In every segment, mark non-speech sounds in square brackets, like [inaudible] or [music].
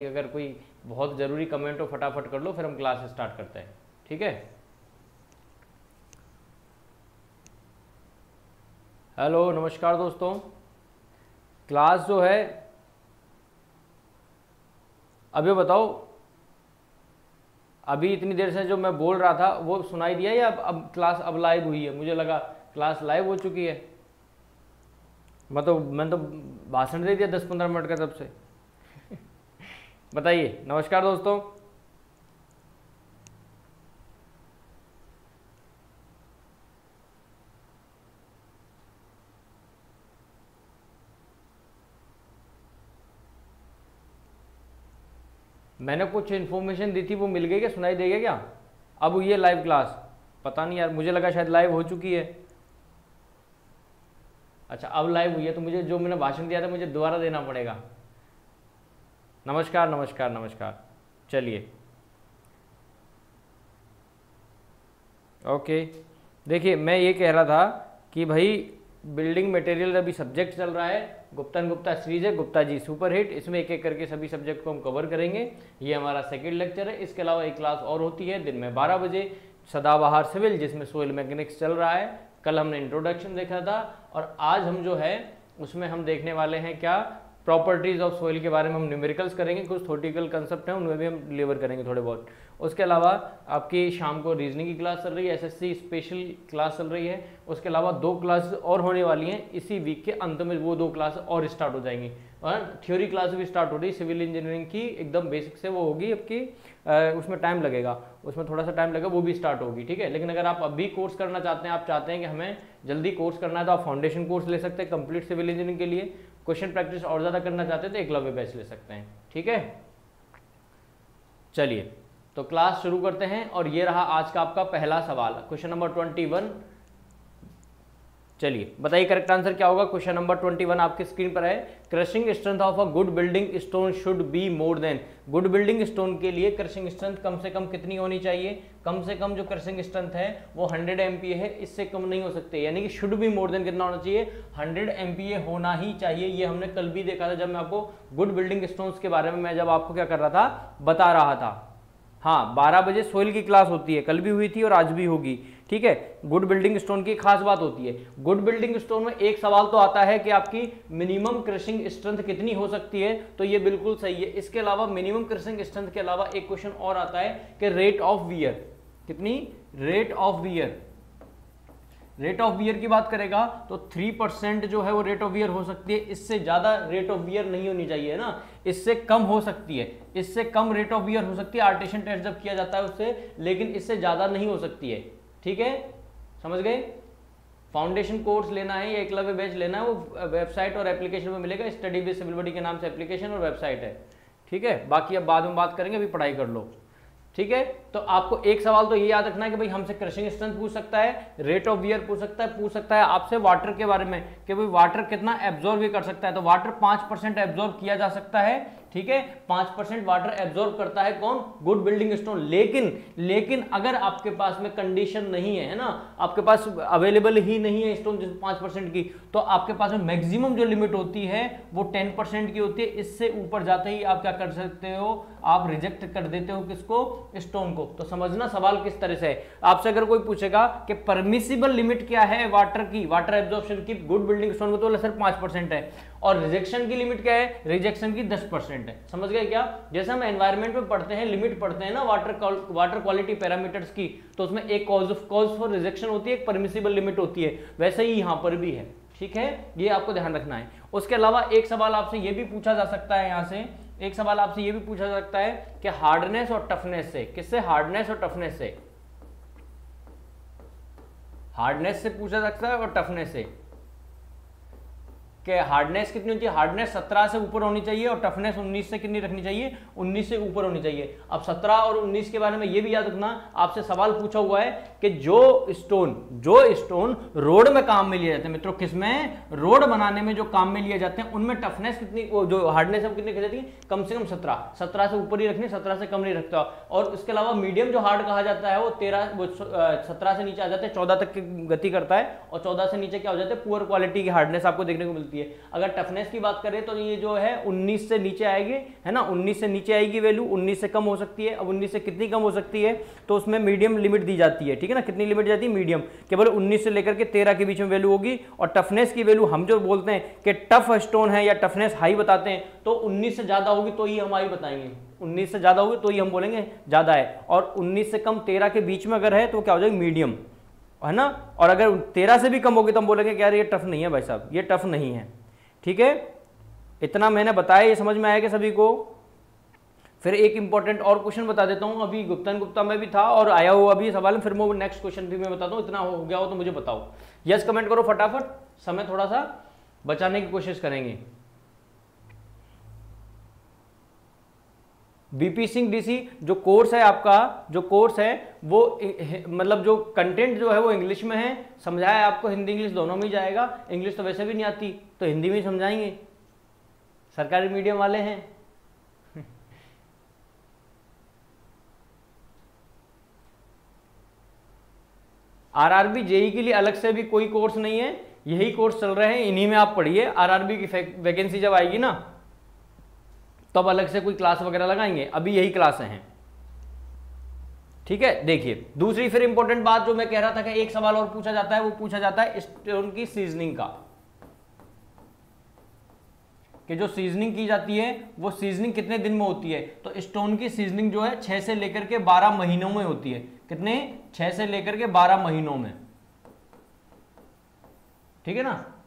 अगर कोई बहुत ज़रूरी कमेंट हो, फटाफट कर लो, फिर हम क्लास स्टार्ट करते हैं। ठीक है? हेलो नमस्कार दोस्तों। क्लास जो है, अभी बताओ, अभी इतनी देर से जो मैं बोल रहा था, वो सुनाई दिया या अब अब क्लास अब लाइव हुई है? मुझे लगा क्लास लाइव हो चुकी है। मैं तो मैं तो भाषण दे दिया दस पंद्रह मिनट का तब से। बताइए, नमस्कार दोस्तों। मैंने कुछ इन्फॉर्मेशन दी थी, वो मिल गई क्या? सुनाई देगा क्या? अब है लाइव क्लास पता नहीं यार, मुझे लगा शायद लाइव हो चुकी है। अच्छा अब लाइव हुई है तो मुझे जो मैंने भाषण दिया था, मुझे दोबारा देना पड़ेगा। नमस्कार नमस्कार नमस्कार। चलिए। ओके देखिए, मैं ये कह रहा था कि भाई बिल्डिंग मटेरियल अभी सब्जेक्ट चल रहा है। गुप्ता गुप्ता सीरीज़ है, गुप्ता जी सुपर हिट इसमें एक एक करके सभी सब्जेक्ट को हम कवर करेंगे। ये हमारा सेकेंड लेक्चर है। इसके अलावा एक क्लास और होती है दिन में बारह बजे, सदाबहार सिविल, जिसमें सोयल मैकेनिक्स चल रहा है। कल हमने इंट्रोडक्शन देखा था और आज हम जो है, उसमें हम देखने वाले हैं क्या? प्रॉपर्टीज़ ऑफ़ सॉइल के बारे में हम न्यूमेरिकल्स करेंगे, कुछ थोटिकल कंसेप्ट हैं, उनमें भी हम डिलीवर करेंगे थोड़े बहुत। उसके अलावा आपकी शाम को रीजनिंग की क्लास चल रही है एसएससी स्पेशल क्लास चल रही है, उसके अलावा दो क्लास और होने वाली हैं, इसी वीक के अंत में वो दो क्लास और स्टार्ट हो जाएँगी। और थ्योरी क्लास भी स्टार्ट हो रही है सिविल इंजीनियरिंग की, एकदम बेसिक से वो होगी आपकी उसमें टाइम लगेगा। उसमें थोड़ा सा टाइम लगेगा, वो भी स्टार्ट होगी, ठीक है? लेकिन अगर आप अभी कोर्स करना चाहते हैं, आप चाहते हैं कि हमें जल्दी कोर्स करना है तो आप फाउंडेशन कोर्स ले सकते हैं कंप्लीट सिविल इंजीनियरिंग के लिए। क्वेश्चन प्रैक्टिस और ज़्यादा करना चाहते हैं तो एकलव्य बैच ले सकते हैं। ठीक है? चलिए तो क्लास शुरू करते हैं और ये रहा आज का आपका पहला सवाल। क्वेश्चन नंबर ट्वेंटी वन चलिए, बताइए करेक्ट आंसर क्या होगा? क्वेश्चन नंबर ट्वेंटी वन आपकी स्क्रीन पर है। Crushing strength of a good building stone should be more than good building stone के लिए क्रशिंग स्ट्रेंथ कम से कम कितनी होनी चाहिए? कम से कम जो क्रशिंग स्ट्रेंथ है, वो 100 एमपीए है, इससे कम नहीं हो सकते। यानी कि शुड बी मोर देन कितना होना चाहिए? 100 एमपीए होना ही चाहिए। ये हमने कल भी देखा था जब मैं आपको गुड बिल्डिंग स्टोन्स के बारे में, मैं जब आपको क्या कर रहा था, बता रहा था। हाँ 12 बजे सोइल की क्लास होती है। कल भी हुई थी और आज भी होगी। ठीक है? गुड बिल्डिंग स्टोन की खास बात होती है। गुड बिल्डिंग स्टोन में एक सवाल तो आता है कि आपकी मिनिमम क्रशिंग स्ट्रेंथ कितनी हो सकती है? तो ये बिल्कुल सही है। इसके अलावा मिनिमम क्रशिंग स्ट्रेंथ के अलावा एक क्वेश्चन और आता है कि रेट ऑफ़ वियर कितनी? Rate of wear rate of wear की बात करेगा तो थ्री परसेंट जो है वो रेट ऑफ़ वियर हो सकती है। इससे ज़्यादा रेट ऑफ़ वियर नहीं होनी चाहिए ना? इससे कम हो सकती है। इससे कम रेट ऑफ़ वियर हो सकती है। आर्टिशन टेस्ट जब किया जाता है उससे, लेकिन इससे ज़्यादा नहीं हो सकती है। ठीक है? समझ गए? फाउंडेशन कोर्स लेना है, या एकलव्य बैच लेना है, वो वेबसाइट और एप्लीकेशन में मिलेगा। स्टडी बेस सिविल बॉडी के नाम से एप्लीकेशन और वेबसाइट है। ठीक है? बाकी अब बाद में बात करेंगे, अभी पढ़ाई कर लो। ठीक है? तो आपको एक सवाल तो ये याद रखना है कि भाई हमसे क्रशिंग स्ट्रेंथ पूछ सकता है रेट ऑफ़ वियर पूछ सकता है, पूछ सकता है आपसे वाटर के बारे में कि भाई वाटर कितना एब्जॉर्व भी कर सकता है। तो वाटर पाँच परसेंट एब्जॉर्व किया जा सकता है ठीक है? पाँच परसेंट वाटर एब्जॉर्ब करता है कौन? गुड बिल्डिंग स्टोन लेकिन लेकिन अगर आपके पास में कंडीशन नहीं है ना? आपके पास अवेलेबल ही नहीं है स्टोन पाँच परसेंट की तो आपके पास में मैक्सिमम जो लिमिट होती है, वो टेन परसेंट की होती है। इससे ऊपर जाते ही आप क्या कर सकते हो? आप रिजेक्ट कर देते हो किसको? स्टोन को। तो समझना सवाल किस तरह से आपसे अगर कोई पूछेगा कि परमिसिबल लिमिट क्या है वाटर की? वाटर एब्जॉर्प्शन की गुड बिल्डिंग स्टोन को तो सर पाँच परसेंट है। और रिजेक्शन की लिमिट क्या है? रिजेक्शन की दस परसेंट है। समझ गए क्या? जैसे हम एनवायरमेंट में पढ़ते हैं लिमिट पढ़ते हैं ना वाटर वाटर क्वालिटी पैरामीटर्स की तो उसमें एक cause of cause for rejection होती है, एक परमिसिबल लिमिट होती है। वैसे ही यहाँ पर भी है। ठीक है? ये आपको ध्यान रखना है। उसके अलावा एक सवाल आपसे ये भी पूछा जा सकता है यहाँ से। एक सवाल आपसे ये भी पूछा जा सकता है कि हार्डनेस और टफनेस से, किससे? हार्डनेस और टफनेस से। हार्डनेस से पूछा जा सकता है और टफनेस से। कि हार्डनेस कितनी होती है हार्डनेस 17 से ऊपर होनी चाहिए और टफनेस 19 से कितनी रखनी चाहिए? 19 से ऊपर होनी चाहिए। अब 17 और 19 के बारे में ये भी याद रखना, आपसे सवाल पूछा हुआ है कि जो स्टोन जो स्टोन रोड में काम में लिए जाते हैं, मित्रों, किसमें? रोड बनाने में जो काम में लिए जाते हैं, उनमें टफनेस कितनी जो हार्डनेस हम कितनी जाती है? कम से कम सत्रह। सत्रह से ऊपर ही रखनी, सत्रह से कम नहीं रखता। और उसके अलावा मीडियम जो हार्ड कहा जाता है, वो तेरह, वो सत्रह से नीचे आ जाते हैं, चौदह तक की गति करता है और चौदह से नीचे क्या हो जाता है? पुअर क्वालिटी की हार्डनेस आपको देखने को मिलती है। सकती है। अगर टफनेस की बात करें तो ये जो है 19 से नीचे आएगी, है ना? 19 से नीचे आएगी वैल्यू 19 से कम हो सकती है, अब 19 से कितनी कम हो सकती है? तो उसमें मीडियम लिमिट दी जाती है, ठीक है ना? कितनी लिमिट जाती है? मीडियम केवल उन्नीस से लेकर के तेरह के बीच में वैल्यू होगी, और टफनेस की वैल्यू हम जो बोलते हैं कि टफ स्टोन है या टफनेस हाई बताते हैं तो उन्नीस से ज़्यादा होगी तो ही हम हाई बताएँगे। उन्नीस से ज़्यादा होगी तो ही हम बोलेंगे ज़्यादा है, और उन्नीस से कम तेरह के बीच में अगर है तो क्या हो जाएगी? मीडियम है ना? और अगर तेरह से भी कम होगी तो हम बोलेंगे कि यार ये टफ नहीं है भाई साहब, ये टफ नहीं है। ठीक है? इतना मैंने बताया, ये समझ में आया कि सभी को? फिर एक इंपॉर्टेंट और क्वेश्चन बता देता हूँ। अभी गुप्तन गुप्ता में भी था और आया हुआ अभी सवाल। फिर मैं नेक्स्ट क्वेश्चन भी मैं बताता हूँ। इतना हो गया हो तो मुझे बताओ। यस कमेंट करो फटाफट। समय थोड़ा सा बचाने की कोशिश करेंगे। बीपी सिंह डीसी, जो कोर्स है आपका, जो कोर्स है, वो मतलब जो कंटेंट जो है वो इंग्लिश में है, समझाया आपको, हिंदी इंग्लिश दोनों में ही जाएगा इंग्लिश तो वैसे भी नहीं आती तो हिंदी में समझाएँगे। सरकारी मीडियम वाले हैं। आरआरबी जेई के लिए अलग से भी कोई कोर्स नहीं है, यही कोर्स चल रहे हैं, इन्हीं में आप पढ़िए आरआरबी की वैकेंसी जब आएगी ना तो अलग से कोई क्लास वगैरह लगाएँगे? अभी यही क्लास हैं। ठीक है? देखिए, दूसरी फिर इंपॉर्टेंट बात जो मैं कह रहा था कि एक सवाल और पूछा जाता है, वो पूछा जाता है स्टोन की सीजनिंग का। कि जो सीजनिंग की जाती है, वो सीजनिंग कितने दिन में होती है? तो स्टोन की सीजनिंग जो है, छह से लेकर के बारह महीनों में होती है। कितने? छह से लेकर के बारह महीनों में। ठीक है ना?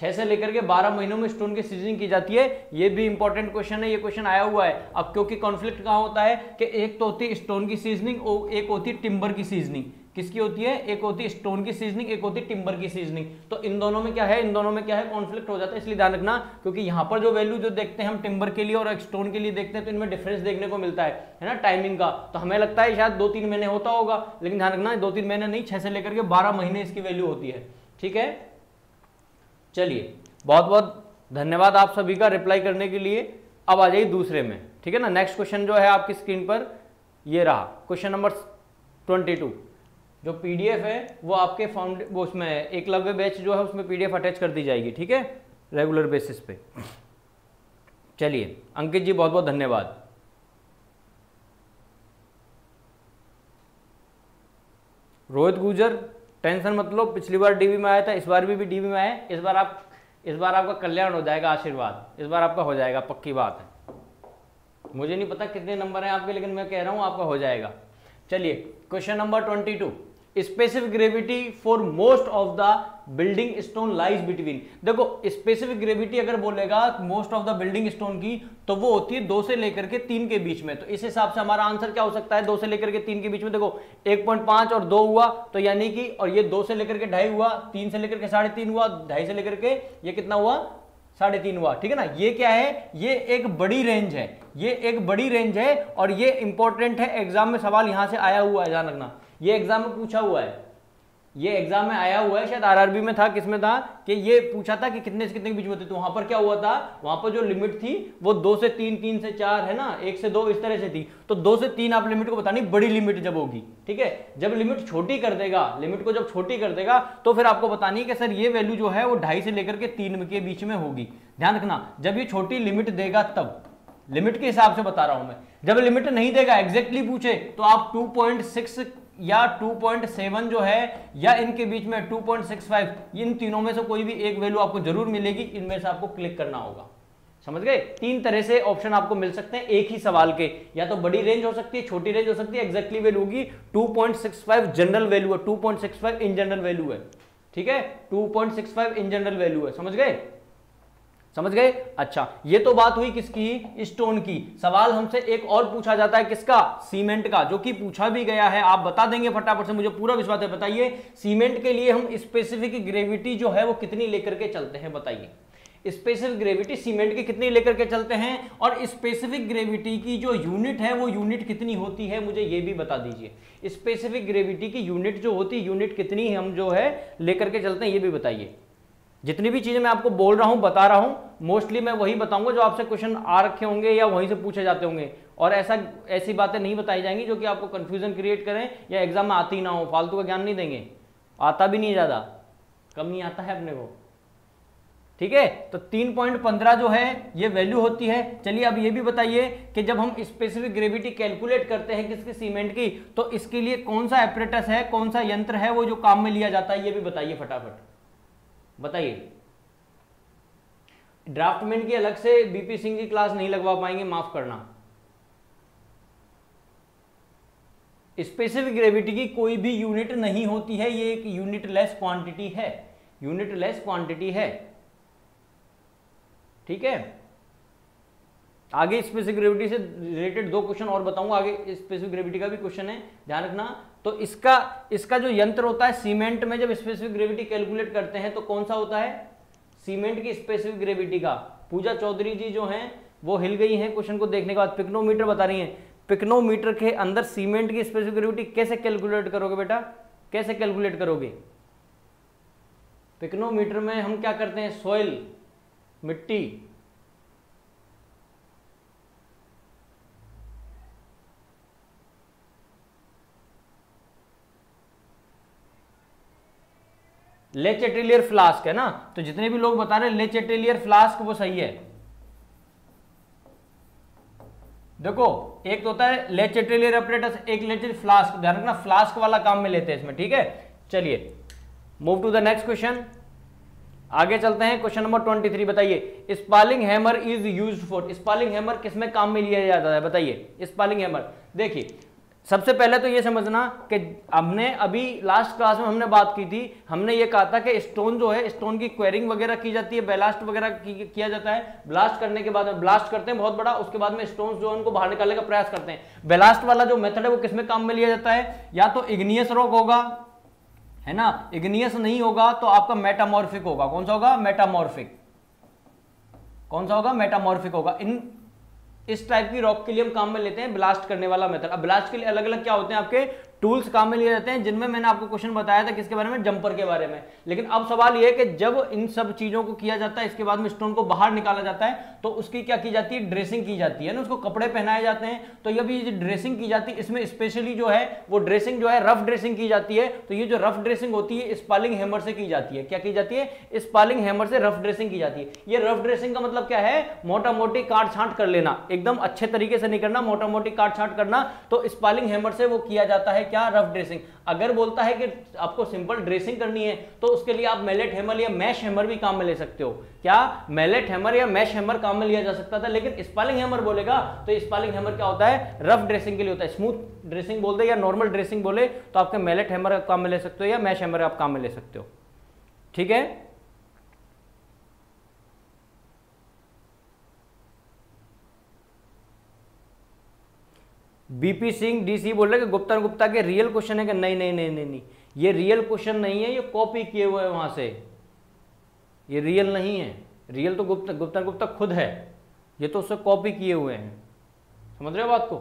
छह से लेकर के बारह महीनों में स्टोन की सीजनिंग की जाती है। ये भी इंपॉर्टेंट क्वेश्चन है, ये क्वेश्चन आया हुआ है। अब क्योंकि कॉन्फ्लिक्ट कहाँ होता है कि एक तो होती स्टोन की सीजनिंग और एक होती टिम्बर की सीजनिंग किसकी होती है? एक होती स्टोन की सीजनिंग एक होती टिम्बर की सीजनिंग तो इन दोनों में क्या है? इन दोनों में क्या है? कॉन्फ्लिक्ट हो जाता है, इसलिए ध्यान रखना, क्योंकि यहाँ पर जो वैल्यू जो देखते हैं हम टिम्बर के लिए और स्टोन के लिए देखते हैं तो इनमें डिफरेंस देखने को मिलता है। है ना? टाइमिंग का। तो हमें लगता है शायद दो तीन महीने होता होगा, लेकिन ध्यान रखना दो तीन महीने नहीं, छह से लेकर के बारह महीने इसकी वैल्यू होती है। ठीक है? चलिए, बहुत बहुत धन्यवाद आप सभी का रिप्लाई करने के लिए। अब आ जाइए दूसरे में, ठीक है ना? नेक्स्ट क्वेश्चन जो है आपकी स्क्रीन पर, ये रहा। क्वेश्चन नंबर ट्वेंटी टू जो पीडीएफ है, वो आपके फाउंड वो उसमें एकलव्य बैच जो है, उसमें पीडीएफ अटैच कर दी जाएगी, ठीक है? रेगुलर बेसिस पे। चलिए, अंकित जी, बहुत बहुत धन्यवाद। रोहित गुजर टेंशन मतलब पिछली बार डीबी में आया था इस बार भी, भी डीबी में आए इस बार आप इस बार आपका कल्याण हो जाएगा आशीर्वाद। इस बार आपका हो जाएगा पक्की बात है। मुझे नहीं पता कितने नंबर हैं आपके लेकिन मैं कह रहा हूँ आपका हो जाएगा। चलिए question number twenty two specific gravity for most of the building stone lies between देखो स्पेसिफिक ग्रेविटी अगर बोलेगा most of the building stone की तो वो होती है दो से लेकर के तीन के बीच में। तो इस हिसाब से हमारा आंसर क्या हो सकता है? दो से लेकर के तीन के बीच में देखो 1.5 और दो हुआ तो यानी कि, और ये दो से लेकर के ढाई हुआ, तीन से लेकर के साढ़े तीन हुआ, ढाई से लेकर के ये कितना हुआ? साढ़े तीन हुआ। ठीक है ना? ये क्या है? ये एक बड़ी रेंज है। ये एक बड़ी रेंज है और ये इंपॉर्टेंट है। एग्ज़ाम में सवाल यहाँ से आया हुआ है, ध्यान रखना। ये एग्ज़ाम में पूछा हुआ है। ये एग्ज़ाम में आया हुआ है, शायद आरआरबी में था किसमें था, कि ये पूछा था कि कितने से कितने के बीच में होते तो वहाँ पर क्या हुआ था? वहाँ पर जो लिमिट थी, वो दो से तीन तीन से चार, है ना, एक से दो, इस तरह से थी। तो दो से तीन आप लिमिट को बतानी, बड़ी लिमिट जब होगी, ठीक है? जब लिमिट छोटी कर देगा लिमिट को जब छोटी कर देगा तो फिर आपको बतानी कि सर, ये वैल्यू जो है, वो ढाई से लेकर के तीन के बीच में होगी। ध्यान रखना, जब ये छोटी लिमिट देगा तब। लिमिट के हिसाब से बता रहा हूँ मैं। जब लिमिट नहीं देगा एग्जैक्टली पूछे तो आप 2.6 या 2.7 जो है, या इनके बीच में 2.65 इन तीनों में से कोई भी एक वैल्यू आपको ज़रूर मिलेगी, इनमें से आपको क्लिक करना होगा। समझ गए? तीन तरह से ऑप्शन आपको मिल सकते हैं, एक ही सवाल के। या तो बड़ी रेंज हो सकती है, छोटी रेंज हो सकती है एग्जैक्टली वैल्यू होगी 2.65 जनरल वैल्यू है 2.65 इन जनरल वैल्यू है। ठीक है? 2.65 इन जनरल वैल्यू है। समझ गए? समझ गए? अच्छा ये तो बात हुई किसकी? स्टोन की। सवाल हमसे एक और पूछा जाता है, किसका? सीमेंट का, जो कि पूछा भी गया है। आप बता देंगे फटाफट से, मुझे पूरा विश्वास है, बताइए। सीमेंट के लिए हम स्पेसिफिक ग्रेविटी जो है, वो कितनी लेकर के चलते हैं, बताइए। स्पेसिफिक ग्रेविटी सीमेंट की कितनी लेकर के चलते हैं, और स्पेसिफिक ग्रेविटी की जो यूनिट है, वो यूनिट कितनी होती है, मुझे ये भी बता दीजिए। स्पेसिफिक ग्रेविटी की यूनिट जो होती है यूनिट कितनी हम जो है, लेकर के चलते हैं, ये भी बताइए। जितनी भी चीज़ें मैं आपको बोल रहा हूँ, बता रहा हूँ मोस्टली मैं वही बताऊँगा जो आपसे क्वेश्चन आ रखे होंगे या वहीं से पूछे जाते होंगे। और ऐसा, ऐसी बातें नहीं बताई जाएँगी जो कि आपको कंफ्यूजन क्रिएट करें या एग्ज़ाम में आती ना हो, फालतू का ज्ञान नहीं देंगे। आता भी नहीं ज़्यादा। कम ही आता है अपने को। ठीक है? तो तीन पॉइंट पंद्रह जो है, ये वैल्यू होती है। चलिए अब ये भी बताइए कि जब हम स्पेसिफिक ग्रेविटी कैलकुलेट करते हैं किसकी सीमेंट की तो इसके लिए कौन सा एपरेटस है, कौन सा यंत्र है वो जो काम में लिया जाता है, ये भी बताइए फटाफट। बताइए। ड्राफ्टमैन की अलग से बीपी सिंह की क्लास नहीं लगवा पाएँगे, माफ़ करना। स्पेसिफिक ग्रेविटी की कोई भी यूनिट नहीं होती है, ये एक यूनिट लेस क्वांटिटी है। यूनिट लेस क्वांटिटी है। ठीक है? आगे स्पेसिफिक ग्रेविटी से रिलेटेड दो क्वेश्चन और बताऊँगा, आगे स्पेसिफिक ग्रेविटी का भी क्वेश्चन है, ध्यान रखना। तो इसका इसका जो यंत्र होता है सीमेंट में जब स्पेसिफिक ग्रेविटी कैलकुलेट करते हैं तो कौन सा होता है? सीमेंट की स्पेसिफिक ग्रेविटी का। पूजा चौधरी जी जो हैं, वो हिल गई हैं क्वेश्चन को देखने के बाद। पिक्नोमीटर बता रही हैं। पिक्नोमीटर के अंदर सीमेंट की स्पेसिफिक ग्रेविटी कैसे कैलकुलेट करोगे बेटा? कैसे कैलकुलेट करोगे? पिक्नोमीटर में हम क्या करते हैं? सोयल मिट्टी। लेचेटेलियर फ्लास्क है ना? तो जितने भी लोग बता रहे लेचेटेलियर फ्लास्क वो सही है। देखो, एक तो होता है लेचेटेलियर अपरेटस, एक लेचेट फ्लास्क। ध्यान रखना, फ्लास्क वाला काम में लेते हैं इसमें, ठीक है? चलिए move to the next question आगे चलते हैं क्वेश्चन नंबर ट्वेंटी थ्री बताइए। Spalling hammer is use for spalling hammer किसमें काम में लिया जाता है, बताइए। स्पालिंग हैमर देखिए सबसे पहले तो ये समझना कि हमने अभी लास्ट क्लास में हमने बात की थी, हमने ये कहा था कि स्टोन जो है स्टोन की क्वेरिंग वगैरह की जाती है बेलास्ट वगैरह किया जाता है। ब्लास्ट करने के बाद में ब्लास्ट करते हैं बहुत बड़ा, उसके बाद में स्टोन जो है उनको बाहर निकालने का प्रयास करते हैं। ब्लास्ट वाला जो मेथड है वो किसमें काम में लिया जाता है? या तो इग्नियस रॉक होगा, है ना? इग्नियस नहीं होगा तो आपका मेटामॉर्फिक होगा। कौन सा होगा? मेटामॉर्फिक कौन सा होगा? मेटामॉर्फिक होगा। इन इस टाइप की रॉक के लिए हम काम में लेते हैं ब्लास्ट करने वाला मेथड अब ब्लास्ट के लिए अलग अलग क्या होते हैं आपके? टूल्स काम में लिए जाते हैं, जिनमें मैंने आपको क्वेश्चन बताया था किसके बारे में? जंपर के बारे में। लेकिन अब सवाल यह है कि जब इन सब चीज़ों को किया जाता है, इसके बाद में स्टोन को बाहर निकाला जाता है तो उसकी क्या की जाती है? ड्रेसिंग की जाती है ना? उसको कपड़े पहनाए जाते हैं। तो ये भी ड्रेसिंग की जाती है इसमें स्पेशली जो है, वो ड्रेसिंग जो है, रफ ड्रेसिंग की जाती है। तो ये जो रफ ड्रेसिंग होती है, स्पालिंग हैमर से की जाती है। क्या की जाती है? स्पालिंग हैमर से रफ ड्रेसिंग की जाती है। ये रफ ड्रेसिंग का मतलब क्या है? मोटा मोटी काट छांट कर लेना। एकदम अच्छे तरीके से नहीं करना मोटा मोटी काट छांट करना। तो स्पालिंग हैमर से वो किया जाता है क्या रफ ड्रेसिंग अगर बोलता है कि आपको सिंपल ड्रेसिंग करनी है तो उसके लिए आप मेलेट हैमर या मैश हैमर भी काम में ले सकते हो। क्या मेलेट हैमर या मैश हैमर काम में लिया जा सकता था? लेकिन स्पालिंग हैमर बोलेगा तो स्पालिंग हैमर क्या होता है? रफ ड्रेसिंग के लिए होता है। स्मूथ ड्रेसिंग बोल दे या नॉर्मल ड्रेसिंग बोले तो आपके मेलेट हैमर काम में ले सकते हो या मैश हैमर आप काम में ले सकते हो। ठीक है? बीपी सिंह डीसी बोल रहे कि गुप्ता गुप्ता के रियल क्वेश्चन है कि नहीं नहीं नहीं नहीं नहीं। ये रियल क्वेश्चन नहीं है, ये कॉपी किए हुए हैं वहाँ से। ये रियल नहीं है। रियल तो गुप्ता गुप्ता गुप्ता खुद है। ये तो उससे कॉपी किए हुए हैं। समझ रहे हो बात को?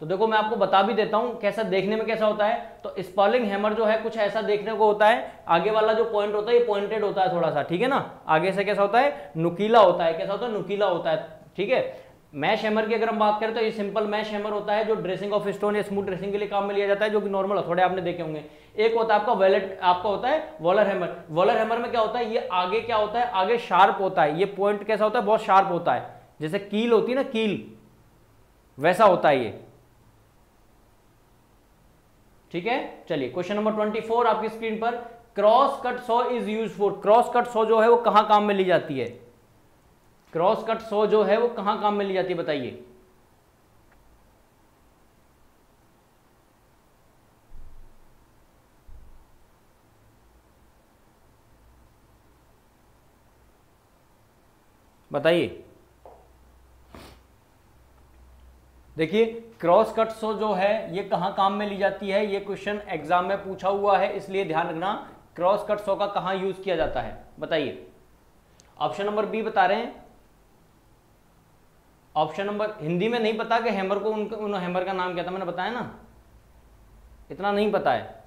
तो देखो, मैं आपको बता भी देता हूँ कैसा देखने में कैसा होता है। तो स्पॉलिंग हैमर जो है, कुछ ऐसा देखने को होता है। आगे वाला जो पॉइंट होता है, ये पॉइंटेड होता है थोड़ा सा, ठीक है ना? आगे से कैसा होता है? नुकीला होता है। कैसा होता है? नुकीला होता है, ठीक है? मैश हैमर की अगर हम बात करें तो ये सिंपल मैश हैमर होता है जो ड्रेसिंग ऑफ़ स्टोन या स्मूथ ड्रेसिंग के लिए काम में लिया जाता है, जो कि नॉर्मल थोड़े आपने देखे होंगे। एक होता है आपका वेलेट आपका होता है वॉलर हैमर वॉलर हैमर में क्या होता है? ये आगे क्या होता है? आगे शार्प होता है। ये पॉइंट कैसा होता है? बहुत शार्प होता है। जैसे कील होती है ना कील वैसा होता है ये। ठीक है? चलिए क्वेश्चन नंबर ट्वेंटी फोर आपकी स्क्रीन पर। Cross cut saw is use for cross cut saw जो है वो कहाँ काम में ली जाती है? क्रॉस कट सो जो है वो कहाँ काम में ली जाती है बताइए? बताइए। देखिए, क्रॉस कट सो जो है, ये कहाँ काम में ली जाती है? ये क्वेश्चन एग्ज़ाम में पूछा हुआ है, इसलिए ध्यान रखना, क्रॉस कट सो का कहाँ यूज़ किया जाता है? बताइए। ऑप्शन नंबर बी बता रहे हैं। ऑप्शन नंबर, हिंदी में नहीं पता कि हैमर को उनका, उन हैमर का नाम क्या था, मैंने बताया ना? इतना नहीं पता है।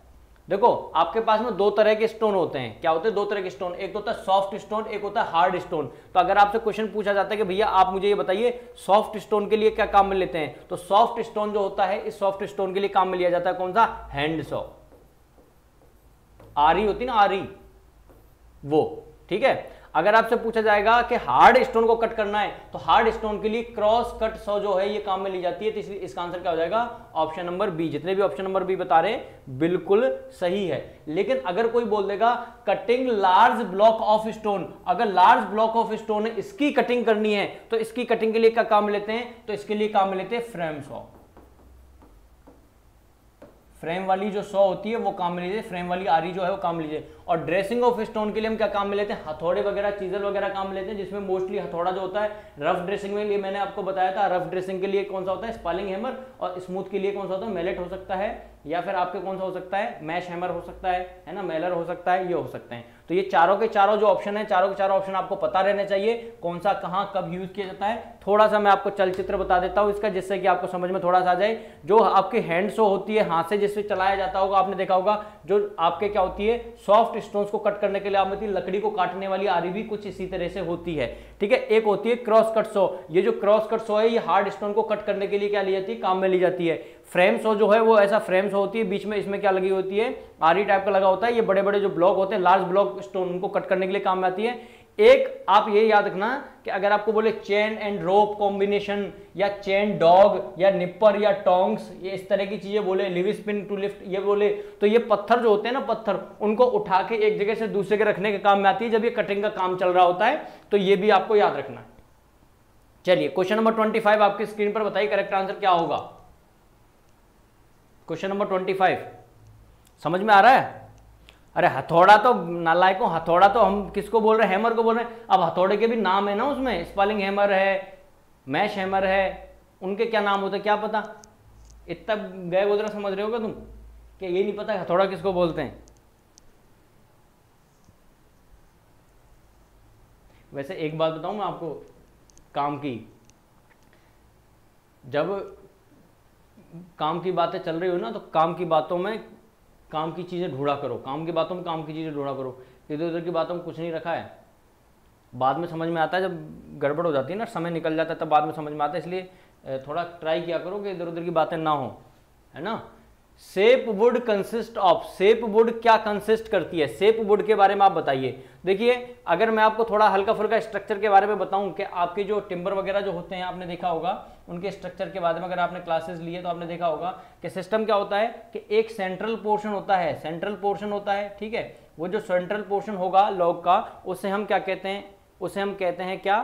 देखो, आपके पास में दो तरह के स्टोन होते हैं। क्या होते हैं? दो तरह के स्टोन एक होता है सॉफ्ट स्टोन एक होता है हार्ड स्टोन तो अगर आपसे क्वेश्चन पूछा जाता है कि भैया, आप मुझे ये बताइए सॉफ्ट स्टोन के लिए क्या काम में लेते हैं? तो सॉफ्ट स्टोन जो होता है, इस सॉफ्ट स्टोन के लिए काम में लिया जाता है कौन सा? हैंड सॉ आरी होती ना, आरी? वो, ठीक है? अगर आपसे पूछा जाएगा कि हार्ड स्टोन को कट करना है तो हार्ड स्टोन के लिए क्रॉस कट सौ जो है, ये काम में ली जाती है तो इसलिए इसका आंसर क्या हो जाएगा? ऑप्शन नंबर बी जितने भी ऑप्शन नंबर बी बता रहे हैं, बिल्कुल सही है। लेकिन अगर कोई बोल देगा cutting large block of stone अगर लार्ज ब्लॉक ऑफ़ स्टोन है इसकी कटिंग करनी है तो इसकी कटिंग के लिए क्या काम लेते हैं? तो इसके लिए काम लेते हैं फ्रेम सॉ फ्रेम वाली जो सौ होती है, वो काम लीजिए फ्रेम वाली आरी जो है, वो काम लीजिए। और ड्रेसिंग ऑफ़ स्टोन के लिए हम क्या काम में लेते हैं? हथौड़े वगैरह चीजल वगैरह काम लेते हैं, जिसमें मोस्टली हथौड़ा जो होता है रफ ड्रेसिंग में लिए मैंने आपको बताया था। रफ ड्रेसिंग के लिए कौन सा होता है? स्पालिंग हैमर और स्मूथ के लिए कौन सा होता है? मेलेट हो सकता है, या फिर आपके कौन सा हो सकता है? मैश हैमर हो सकता है है ना? मेलर हो सकता है, ये हो सकते हैं। तो ये चारों के चारों जो ऑप्शन है, चारों के चारों ऑप्शन आपको पता रहने चाहिए, कौन सा कहाँ कब यूज़ किया जाता है। थोड़ा सा मैं आपको चलचित्र बता देता हूँ इसका, जिससे कि आपको समझ में थोड़ा सा आ जाए। जो आपके हैंड शो होती है, हाथ से जिससे चलाया जाता होगा, आपने देखा होगा, जो आपके क्या होती है सॉफ्ट स्टोन्स को कट करने के लिए आप लकड़ी को काटने वाली आरी भी कुछ इसी तरह से होती है। ठीक है? एक होती है क्रॉस कट सो ये जो क्रॉस कट सो है, ये हार्ड स्टोन को कट करने के लिए क्या ली जाती है? काम में ली जाती है। फ्रेम सो जो है, वो ऐसा फ्रेम सो होती है, बीच में इसमें क्या लगी होती है? आरी टाइप का लगा होता है। ये बड़े बड़े जो ब्लॉक होते हैं लार्ज ब्लॉक स्टोन उनको कट करने के लिए काम में आती है। एक, आप ये याद रखना कि अगर आपको बोले चेन एंड रोप कॉम्बिनेशन या चेन डॉग या निपर या टोंग्स ये इस तरह की चीज़ें बोले लिव स्पिन टू लिफ्ट ये बोले तो ये पत्थर जो होते हैं ना पत्थर, उनको उठा के एक जगह से दूसरे के रखने के काम में आती है। जब ये कटिंग का काम चल रहा होता है तो ये भी आपको याद रखना। चलिए क्वेश्चन नंबर ट्वेंटी फाइव आपकी स्क्रीन पर बताइए करेक्ट आंसर क्या होगा? क्वेश्चन नंबर ट्वेंटी फाइव समझ में आ रहा है? अरे हथौड़ा तो नालायकों हथौड़ा तो हम किसको बोल रहे हैं? हैमर को बोल रहे हैं। अब हथौड़े के भी नाम है ना उसमें। स्पालिंग हैमर है मैश हैमर है। उनके क्या नाम होते क्या पता? इतना गए गुजरा समझ रहे हो तुम? कि ये नहीं पता हथौड़ा किसको बोलते हैं। वैसे एक बात बताऊँ मैं आपको काम की। जब काम की बातें चल रही हो ना तो काम की बातों में काम की चीज़ें ढूंढा करो। काम की बातों में काम की चीज़ें ढूंढा करो। इधर उधर की बातों में कुछ नहीं रखा है। बाद में समझ में आता है, जब गड़बड़ हो जाती है ना, समय निकल जाता है, तब बाद में समझ में आता है, इसलिए थोड़ा ट्राई किया करो कि इधर उधर की बातें ना हो। है ना? Sap wood consist of, sap wood क्या कंसिस्ट करती है? सेप वुड के बारे में आप बताइए। देखिए, अगर मैं आपको थोड़ा हल्का फुल्का स्ट्रक्चर के बारे में बताऊँ कि आपके जो टिम्बर वगैरह जो होते हैं, आपने देखा होगा, उनके स्ट्रक्चर के बारे में अगर आपने क्लासेस लिए तो आपने देखा होगा कि सिस्टम क्या होता है कि एक सेंट्रल पोर्शन होता है। सेंट्रल पोर्शन होता है, ठीक है? वो जो सेंट्रल पोर्शन होगा लॉग का, उसे हम क्या कहते हैं? उसे हम कहते हैं क्या?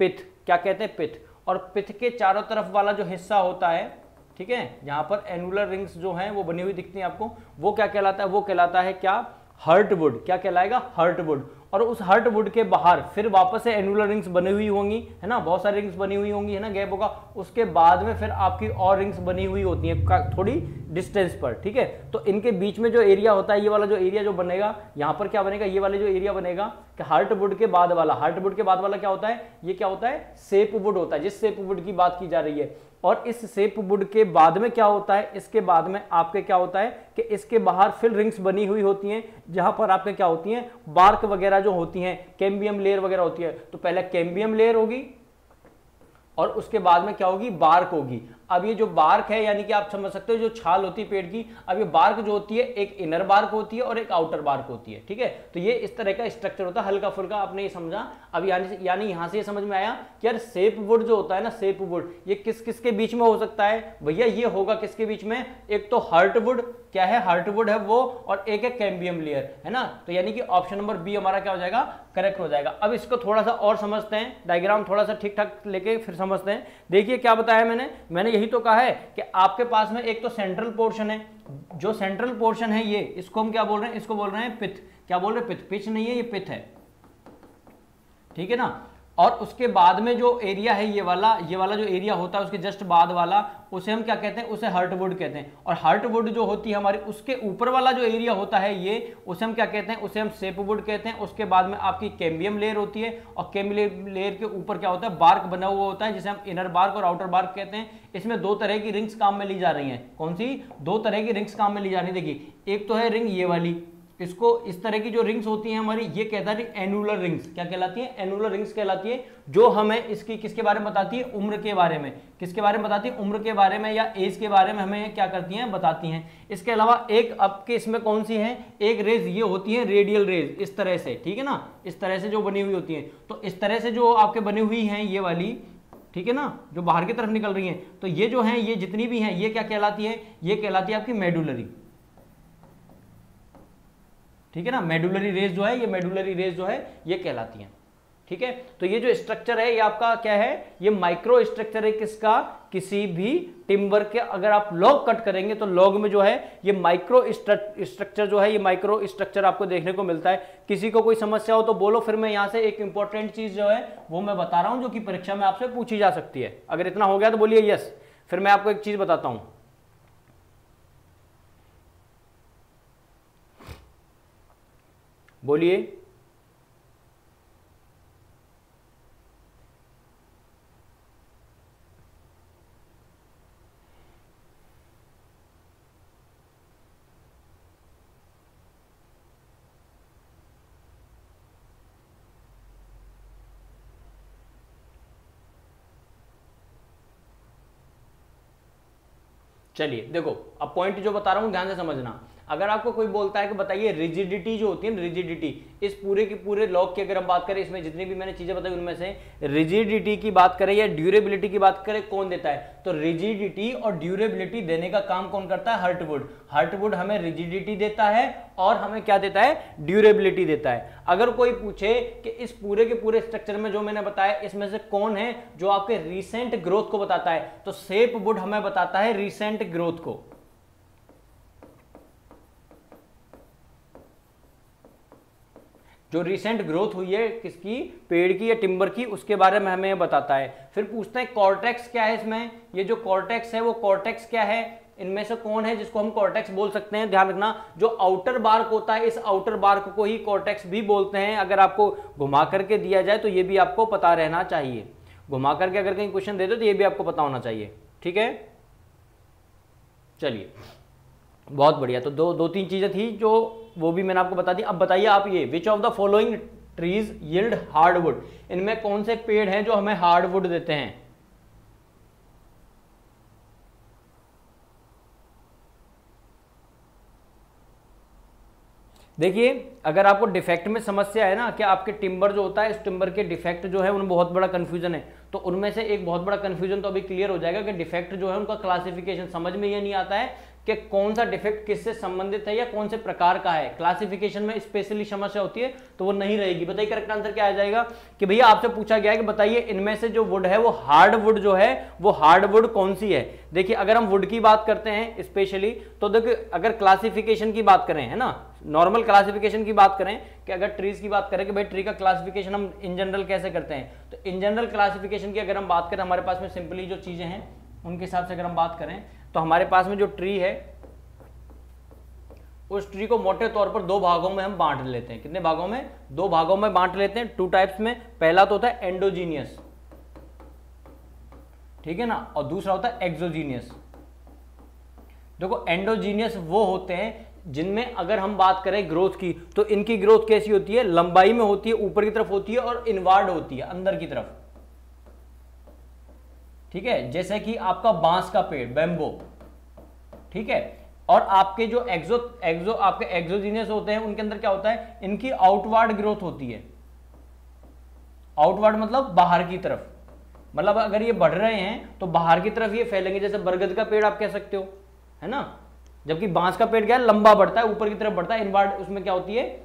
पिथ क्या कहते हैं? पिथ और पिथ के चारों तरफ़ वाला जो हिस्सा होता है ठीक है? जहाँ पर एनुलर रिंग्स जो हैं, वो बनी हुई दिखती हैं आपको। वो क्या कहलाता है? वो कहलाता है क्या? हर्टवुड क्या कहलाएगा? हर्टवुड और उस हर्ट वुड के बाहर फिर वापस से एनुलर रिंग्स बनी हुई होंगी, है ना? बहुत सारी रिंग्स बनी हुई होंगी, है ना? गैप होगा। उसके बाद में फिर आपकी और रिंग्स बनी हुई होती हैं थोड़ी डिस्टेंस पर, ठीक है? तो इनके बीच में जो एरिया होता है, ये वाला जो एरिया जो बनेगा, यहाँ पर क्या बनेगा? ये वाला जो एरिया बनेगा, कि हार्ट वुड के बाद वाला। हार्ट वुड के बाद वाला क्या होता है? ये क्या होता है? सेप वुड होता है। जिस सेप वुड की बात की जा रही है और इस सेप वुड के बाद में क्या होता है? इसके बाद में आपके क्या होता है कि इसके बाहर फिल रिंग्स बनी हुई होती हैं, जहाँ पर आपके क्या होती हैं? बार्क वगैरह जो होती हैं कैम्बियम लेयर वगैरह होती है। तो पहले कैम्बियम लेयर होगी और उसके बाद में क्या होगी? बार्क होगी। अब ये जो बार्क है, यानी कि आप समझ सकते हो, जो छाल होती है पेड़ की, अब ये बार्क जो होती है, एक इनर बार्क होती है और एक आउटर बार्क होती है, ठीक है? तो ये इस तरह का स्ट्रक्चर होता है, हल्का फुल्का, आपने ये समझा? अब यानी यानी यहाँ से ये समझ में आया कि यार सेप वुड जो होता है ना सेप वुड ये किस किस के बीच में हो सकता है? भैया ये होगा किसके बीच में? एक तो हार्ट वुड क्या है? हार्टवुड है वो, और एक है कैम्बियम लेयर है ना? तो यानी कि ऑप्शन नंबर बी हमारा क्या हो जाएगा? करेक्ट हो जाएगा। अब इसको थोड़ा सा और समझते हैं। डायग्राम थोड़ा सा ठीक ठाक लेके फिर समझते हैं। देखिए क्या बताया मैंने। मैंने यही तो कहा है कि आपके पास में एक तो सेंट्रल पोर्शन है। जो सेंट्रल पोर्शन है ये, इसको हम क्या बोल रहे हैं? इसको बोल रहे हैं पिथ क्या बोल रहे हैं? पिथ पिच नहीं है, ये पिथ है। ठीक है ना? और उसके बाद में जो एरिया है ये वाला ये वाला जो एरिया होता है, उसके जस्ट बाद वाला उसे हम क्या कहते हैं? उसे हर्टवुड कहते हैं। और हर्टवुड जो होती है हमारी, उसके ऊपर वाला जो एरिया होता है ये, उसे हम क्या कहते हैं? उसे हम सेपवुड कहते हैं। उसके बाद में आपकी कैम्बियम लेयर होती है। और कैम्बियम लेयर के ऊपर क्या होता है? बार्क बना हुआ होता है, जिसे हम इनर बार्क और आउटर बार्क कहते हैं। इसमें दो तरह की रिंग्स काम में ली जा रही हैं। कौन सी? दो तरह की रिंग्स काम में ली जा रही है। देखिए, एक तो है रिंग ये वाली। इसको इस तरह की जो रिंग्स होती हैं हमारी, ये कहता है एनुलर रिंग्स क्या कहलाती है? एनुलर रिंग्स कहलाती है, जो हमें इसकी किसके बारे में बताती है? उम्र के बारे में। किसके बारे में बताती है? उम्र के बारे में या एज के बारे में हमें क्या करती हैं? बताती हैं। इसके अलावा एक आपके इसमें कौन सी है? एक रेज ये होती है रेडियल रेज इस तरह से, ठीक है ना? इस तरह से जो बनी हुई होती है। तो इस तरह से जो आपके बनी हुई हैं, ये वाली, ठीक है ना? जो बाहर की तरफ़ निकल रही हैं। तो ये जो है, ये जितनी भी हैं, ये क्या कहलाती है? ये कहलाती है आपकी मेडुलरी ठीक है ना? मेडुलरी रेज जो है, ये मेडुलरी रेज जो है, ये कहलाती है। ठीक है? तो ये जो स्ट्रक्चर है, ये आपका क्या है? ये माइक्रो स्ट्रक्चर है किसका? किसी भी टिम्बर के अगर आप लॉग कट करेंगे तो लॉग में जो है, ये माइक्रो स्ट्रक्चर जो है, ये माइक्रो स्ट्रक्चर आपको देखने को मिलता है। किसी को कोई समस्या हो तो बोलो, फिर मैं यहाँ से एक इंपॉर्टेंट चीज़ जो है, वो मैं बता रहा हूँ, जो कि परीक्षा में आपसे पूछी जा सकती है। अगर इतना हो गया तो बोलिए यस फिर मैं आपको एक चीज़ बताता हूँ। बोलिए। चलिए देखो अब पॉइंट जो बता रहा हूँ ध्यान से समझना। अगर आपको कोई बोलता है कि बताइए रिजिडिटी जो होती है रिजिडिटी इस पूरे के पूरे लॉक की अगर हम बात करें, इसमें जितनी भी मैंने चीज़ें बताई उनमें से रिजिडिटी की बात करें या ड्यूरेबिलिटी की बात करें, कौन देता है? तो रिजिडिटी और ड्यूरेबिलिटी देने का काम कौन करता है? हर्टवुड हर्टवुड हमें रिजिडिटी देता है और हमें क्या देता है? ड्यूरेबिलिटी देता है। अगर कोई पूछे कि इस पूरे के पूरे स्ट्रक्चर में जो मैंने बताया, इसमें से कौन है जो आपके रिसेंट ग्रोथ को बताता है? तो सेप वुड हमें बताता है रिसेंट ग्रोथ को। जो रिसेंट ग्रोथ हुई है, किसकी? पेड़ की या टिम्बर की, उसके बारे में हमें बताता है। फिर पूछते हैं कॉर्टेक्स क्या है इसमें? ये जो कॉर्टेक्स है, वो कॉर्टेक्स क्या है? इनमें से कौन है जिसको हम कॉर्टेक्स बोल सकते हैं? ध्यान रखना, जो आउटर बार्क होता है, इस आउटर बार्क को ही कॉर्टेक्स भी बोलते हैं। अगर आपको घुमा करके दिया जाए तो ये भी आपको पता रहना चाहिए। घुमा करके अगर कहीं क्वेश्चन दे दो तो ये भी आपको पता होना चाहिए। ठीक है? चलिए, बहुत बढ़िया। तो दो दो, तीन चीज़ें थी जो वो भी मैंने आपको बता दी अब बताइए आप ये which of the following trees yield hardwood इनमें कौन से पेड़ हैं जो हमें हार्डवुड देते हैं? देखिए, अगर आपको डिफेक्ट में समस्या है ना, कि आपके टिम्बर जो होता है, इस टिम्बर के डिफेक्ट जो है, उनमें बहुत बड़ा कंफ्यूजन है। तो उनमें से एक बहुत बड़ा कन्फ्यूज़न तो अभी क्लियर हो जाएगा कि डिफेक्ट जो है, उनका क्लासिफिकेशन समझ में ये नहीं आता है कि कौन सा डिफेक्ट किससे संबंधित है या कौन से प्रकार का है। क्लासिफिकेशन में स्पेशली समस्या होती है तो वो नहीं रहेगी। बताइए करेक्ट आंसर क्या आ जाएगा? कि भैया, आपसे पूछा गया है कि बताइए, इनमें से जो वुड है, वो हार्ड वुड जो है, वो हार्ड वुड कौन सी है? देखिए, अगर हम वुड की बात करते हैं स्पेशली तो देखिए, अगर क्लासिफिकेशन की बात करें, है ना? नॉर्मल क्लासिफिकेशन की बात करें, कि अगर ट्रीज की बात करें कि भाई ट्री का क्लासिफिकेशन हम इन जनरल कैसे करते हैं? तो इन जनरल क्लासिफिकेशन की अगर हम बात करें, हमारे पास में सिंपली जो चीज़ें हैं उनके हिसाब से अगर हम बात करें तो हमारे पास में जो ट्री है, उस ट्री को मोटे तौर पर दो भागों में हम बांट लेते हैं। कितने भागों में? दो भागों में बांट लेते हैं। टू टाइप्स में, पहला तो होता है एंडोजीनियस ठीक है ना? और दूसरा होता है एक्सोजीनियस देखो एंडोजीनियस वो होते हैं जिनमें अगर हम बात करें ग्रोथ की तो इनकी ग्रोथ कैसी होती है? लंबाई में होती है, ऊपर की तरफ़ होती है और इनवार्ड होती है, अंदर की तरफ़। ठीक है? जैसे कि आपका बाँस का पेड़ बैम्बो ठीक है? और आपके जो एक्सो एक्सो आपके एक्सोजीनियस होते हैं, उनके अंदर क्या होता है? इनकी आउटवर्ड ग्रोथ होती है। आउटवर्ड मतलब बाहर की तरफ़। मतलब अगर ये बढ़ रहे हैं तो बाहर की तरफ़ ये फैलेंगे। जैसे बरगद का पेड़ आप कह सकते हो, है ना? जबकि बाँस का पेड़ क्या है? लंबा बढ़ता है, ऊपर की तरफ़ बढ़ता है इनवर्ड उसमें क्या होती है?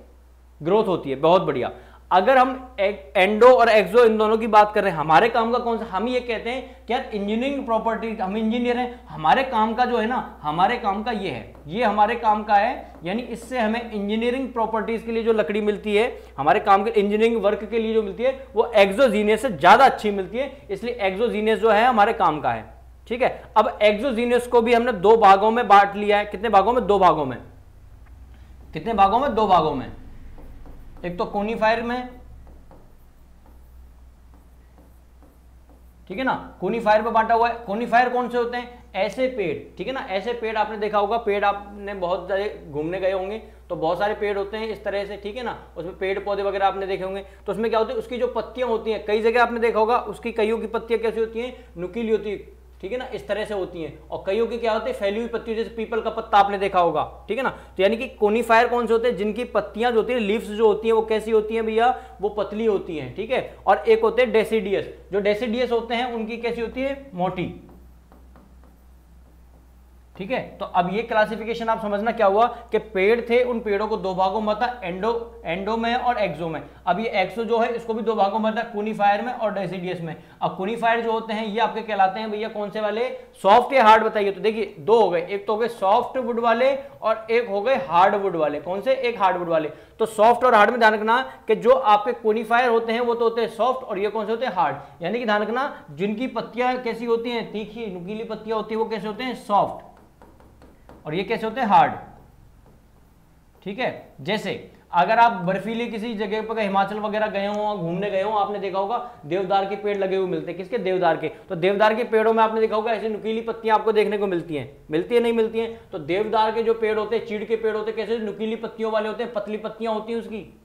ग्रोथ होती है। बहुत बढ़िया। अगर हम एंडो और एक्सो इन दोनों की बात कर रहे हैं, हमारे काम का कौन सा? हम ये कहते हैं कि यार इंजीनियरिंग प्रॉपर्टी हम इंजीनियर हैं, हमारे काम का जो है ना, हमारे काम का ये है। ये हमारे काम का है, यानी इससे हमें इंजीनियरिंग प्रॉपर्टीज़ के लिए जो लकड़ी मिलती है, हमारे काम के इंजीनियरिंग वर्क के लिए जो मिलती है, वो एक्सोजीनियस से ज़्यादा अच्छी मिलती है, इसलिए एक्सोजीनियस जो है हमारे काम का है। ठीक है? अब एक्सोजीनियस को भी हमने दो भागों में बांट लिया है। कितने भागों में? दो भागों में। कितने भागों में? दो भागों में। एक तो कोनीफायर में, ठीक है ना, कोनीफायर में बांटा हुआ है। कोनीफायर कौन से होते हैं? ऐसे पेड़, ठीक है ना, ऐसे पेड़ आपने देखा होगा, पेड़ आपने बहुत सारे घूमने गए होंगे तो बहुत सारे पेड़ होते हैं इस तरह से, ठीक है ना, उसमें पेड़ पौधे वगैरह आपने देखे होंगे तो उसमें क्या होती है? उसकी जो पत्तियाँ होती हैं, कई जगह आपने देखा होगा, उसकी कईयों की पत्तियाँ कैसी होती हैं? नुकीली होती है। ठीक है ना? इस तरह से होती हैं। और कईयों के क्या होते हैं? फैली हुई पत्तियों, जैसे पीपल का पत्ता आपने देखा होगा। ठीक है ना? तो यानी कि कोनीफायर कौन से होते हैं? जिनकी पत्तियाँ जो होती है, लीव्स जो होती हैं, वो कैसी होती हैं भैया? वो पतली होती हैं, ठीक है? और एक होते हैं डेसीडियस। जो डेसीडियस होते हैं, उनकी कैसी होती है? मोटी। ठीक है? तो अब ये क्लासिफिकेशन आप समझना क्या हुआ कि पेड़ थे, उन पेड़ों को दो भागों में था एंडो एंडो में और एक्सो में। अब ये एक्सो जो है, इसको भी दो भागों में था कुनीफायर में और डेसिडियस में। अब कुनीफायर जो होते हैं, ये आपके कहलाते हैं भैया कौन से वाले? सॉफ्ट या हार्ड बताइए तो देखिए, दो हो गए। एक तो हो गए सॉफ्ट वुड वाले और एक हो गए हार्ड वुड वाले। कौन से? एक हार्ड वुड वाले। तो सॉफ्ट और हार्ड में ध्यान रखना कि जो आपके कोनीफायर होते हैं, वो तो होते हैं सॉफ्ट और ये कौन से होते हैं? हार्ड यानी कि ध्यान रखना, जिनकी पत्तियाँ कैसी होती हैं? तीखी, नुकीली पत्तियाँ होती है, वो कैसे होते हैं? सॉफ्ट और ये कैसे होते हैं? हार्ड ठीक है? जैसे, अगर आप बर्फीली किसी जगह पर हिमाचल वगैरह गए हो घूमने गए हो, आपने देखा होगा, देवदार के पेड़ लगे हुए मिलते हैं। किसके? देवदार के। तो देवदार के पेड़ों में आपने देखा होगा, ऐसी नुकीली पत्तियाँ आपको देखने को मिलती हैं। मिलती है, नहीं मिलती हैं? तो देवदार के जो पेड़ होते हैं, चीड़ के पेड़ होते हैं, कैसे? नुकीली पत्तियों वाले होते हैं, पतली पत्तियाँ होती हैं उसकी।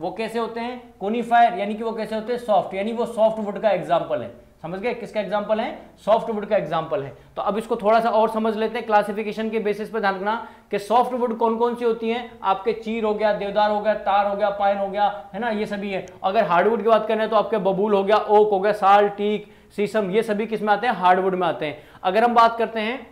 वो कैसे होते हैं? कोनीफायर यानी कि वो कैसे होते हैं? सॉफ्ट यानी वो सॉफ्ट वुड का एग्ज़ाम्पल है। समझ गए? किसका एग्ज़ाम्पल है? सॉफ्टवुड का एग्ज़ाम्पल है। तो अब इसको थोड़ा सा और समझ लेते हैं क्लासिफिकेशन के बेसिस पे ध्यान रखना कि सॉफ्टवुड कौन कौन सी होती हैं? आपके चीर हो गया, देवदार हो गया, तार हो गया, पाइन हो गया, है ना? ये सभी है। अगर हार्डवुड की बात करें तो आपके बबूल हो गया ओक हो गया, साल टीक सीसम ये सभी किसमें आते हैं? हार्डवुड में आते हैं। अगर हम बात करते हैं,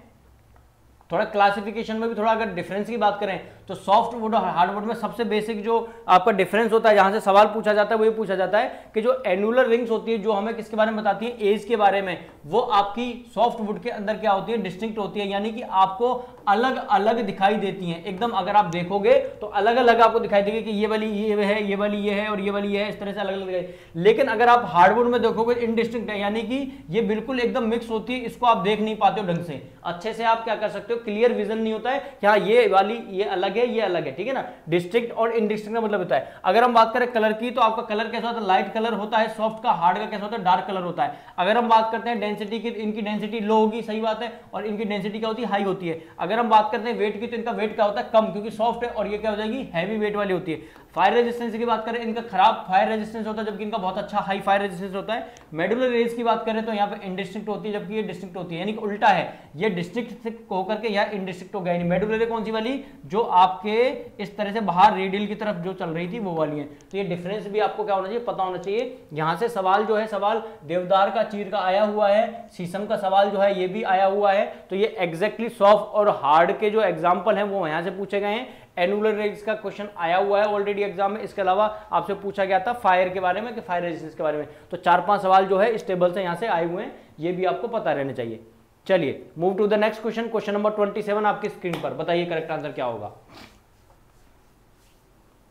थोड़ा क्लासिफिकेशन में भी थोड़ा अगर डिफरेंस की बात करें तो सॉफ्ट वुड और हार्ड वुड में सबसे बेसिक जो आपका डिफरेंस होता है, जहाँ से सवाल पूछा जाता है वो ये पूछा जाता है कि जो एनुलर रिंग्स होती है, जो हमें किसके बारे में बताती है एज के बारे में, वो आपकी सॉफ्ट वुड के अंदर क्या होती है डिस्टिंक्ट होती है, यानी कि आपको अलग अलग दिखाई देती हैं। एकदम अगर आप देखोगे तो अलग अलग आपको दिखाई देगी कि ये वाली ये है, ये वाली ये है और ये वाली ये है, इस तरह से अलग अलग लेकिन अगर आप हार्डवुड में देखोगे इनडिस्टिंक्ट है, यानी कि ये बिल्कुल एकदम मिक्स होती है, इसको आप देख नहीं पाते हो ढंग से। अच्छे से आप क्या कर सकते हो क्लियर विजन नहीं होता है कि हाँ ये वाली, ये अलग है, ये अलग है, ठीक है ना? डिस्ट्रिक्ट और इनडिस्ट्रिक्ट का मतलब होता है। अगर हम बात करें कलर की तो आपका कलर कैसा होता है? लाइट कलर होता है सॉफ्ट का हार्ड का कैसा होता है? डार्क कलर होता है। अगर हम बात करते हैं डेंसिटी की, इनकी डेंसिटी लो होगी, सही बात है, और इनकी डेंसिटी क्या होती है? हाई होती है। अगर हम बात करते हैं वेट की तो इनका वेट क्या होता है? कम, क्योंकि सॉफ्ट है, और ये क्या हो जाएगी? हैवी वेट वाली होती है। फायर रेजिस्टेंस की बात करें, इनका खराब फायर रेजिस्टेंस होता है, जबकि इनका बहुत अच्छा हाई फायर रेजिस्टेंस होता है। मेडुलर रेज की बात करें तो यहाँ पे इंडिस्ट्रिक्ट होती है, जबकि ये डिस्ट्रिक्ट होती है। यानी कि उल्टा है। ये डिस्ट्रिक्ट होकर के यहाँ इंडिस्ट्रिक्ट हो गया मेडुलर कौन सी वाली? जो आपके इस तरह से बाहर रेडियल की तरफ़ जो चल रही थी, वो वाली है। तो ये डिफरेंस भी आपको क्या होना चाहिए? पता होना चाहिए। यहाँ से सवाल जो है, सवाल देवदार का, चीर का आया हुआ है, शीशम का सवाल जो है, ये भी आया हुआ है। तो ये एग्जैक्टली सॉफ्ट और हार्ड के जो एग्ज़ाम्पल है, वो यहाँ से पूछे गए हैं। एनुलर रेज का क्वेश्चन आया हुआ है ऑलरेडी एग्ज़ाम में। इसके अलावा आपसे पूछा गया था फायर के बारे में कि फायर रेजिस्टेंस के बारे में। तो चार पाँच सवाल जो है इस टेबल से यहाँ से आए हुए हैं। ये भी आपको पता रहने चाहिए। चलिए move to the next question question number twenty seven आपकी स्क्रीन पर। बताइए करेक्ट आंसर क्या होगा।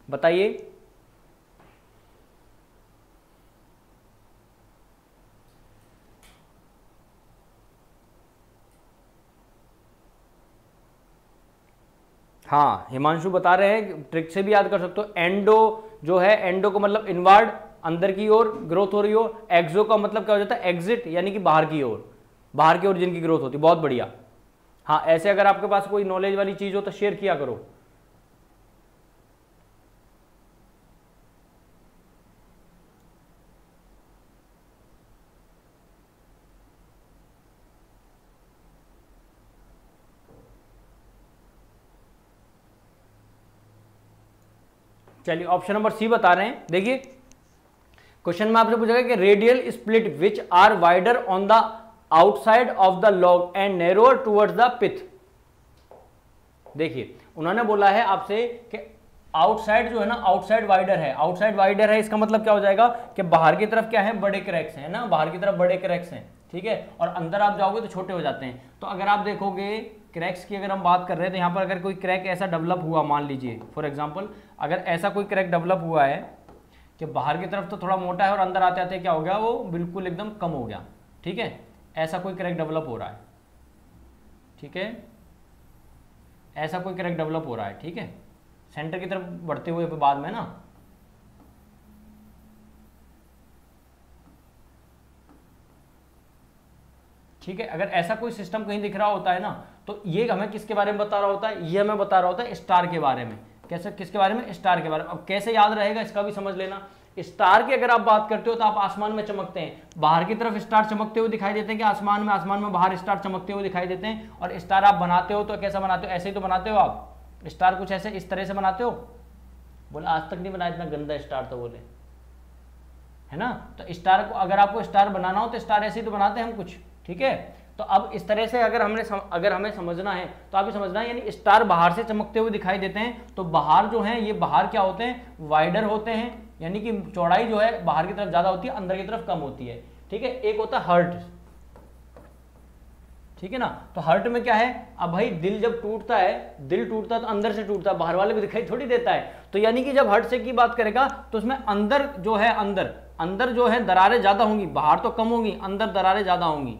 बताइए। हाँ हिमांशु बता रहे हैं ट्रिक से भी याद कर सकते हो। एंडो जो है एंडो को मतलब इनवर्ड अंदर की ओर ग्रोथ हो रही हो एक्सो का मतलब क्या हो जाता है? एग्जिट यानी कि बाहर की ओर। बाहर की ओर जिनकी ग्रोथ होती बहुत बढ़िया। हाँ ऐसे अगर आपके पास कोई नॉलेज वाली चीज़ हो तो शेयर किया करो। चलिए ऑप्शन नंबर सी बता रहे हैं। देखिए क्वेश्चन में आपसे पूछा गया कि radial split which are wider on the outside of the log and narrower towards the pith देखिए, उन्होंने बोला है आपसे कि आउटसाइड जो है ना आउटसाइड वाइडर है। आउटसाइड वाइडर है, इसका मतलब क्या हो जाएगा कि बाहर की तरफ़ क्या है, बड़े क्रैक्स हैं ना? बाहर की तरफ़ बड़े क्रैक्स हैं, ठीक है? और अंदर आप जाओगे तो छोटे हो जाते हैं। तो अगर आप देखोगे क्रैक्स की अगर हम बात कर रहे हैं तो यहाँ पर अगर कोई क्रैक ऐसा डेवलप हुआ, मान लीजिए फॉर एग्ज़ाम्पल अगर ऐसा कोई क्रैक डेवलप हुआ है कि बाहर की तरफ़ तो थोड़ा मोटा है और अंदर आते आते क्या हो गया? वो बिल्कुल एकदम कम हो गया, ठीक है? ऐसा कोई क्रैक डेवलप हो रहा है। ठीक है? ऐसा कोई क्रैक डेवलप हो रहा है, ठीक है? सेंटर की तरफ़ बढ़ते हुए बाद में ना। ठीक है? अगर ऐसा कोई सिस्टम कहीं दिख रहा होता है ना तो ये हमें किसके बारे में बता रहा होता है? ये हमें बता रहा होता है स्टार के बारे में। कैसे किसके बारे में? स्टार के बारे में। अब कैसे याद रहेगा इसका भी समझ लेना। स्टार की अगर आप बात करते हो तो आप आसमान में चमकते हैं। बाहर की तरफ़ स्टार चमकते हुए दिखाई देते हैं कि आसमान में आसमान में बाहर स्टार चमकते हुए दिखाई देते हैं। और स्टार आप बनाते हो तो कैसा बनाते हो? ऐसे ही तो बनाते हो आप। स्टार कुछ ऐसे इस तरह से बनाते हो? बोले आज तक नहीं बनाया इतना गंदा स्टार तो बोले। है ना? तो स्टार को अगर आपको स्टार बनाना हो तो स्टार ऐसे ही तो बनाते हैं हम कुछ ठीक है? तो अब इस तरह से अगर हमने सम, अगर हमें समझना है तो आप समझना है यानी स्टार बाहर से चमकते हुए दिखाई देते हैं। तो बाहर जो है ये बाहर क्या होते हैं? वाइडर होते हैं। यानी कि चौड़ाई जो है बाहर की तरफ़ ज़्यादा होती है, अंदर की तरफ़ कम होती है। ठीक है? एक होता है हर्ट। ठीक है ना? तो हर्ट में क्या है? अब भाई दिल जब टूटता है, दिल टूटता है तो अंदर से टूटता है, बाहर वाले को दिखाई थोड़ी देता है। तो यानी कि जब हर्ट से की बात करेगा तो उसमें अंदर जो है, अंदर अंदर जो है दरारें ज़्यादा होंगी, बाहर तो कम होंगी, अंदर दरारें ज़्यादा होंगी।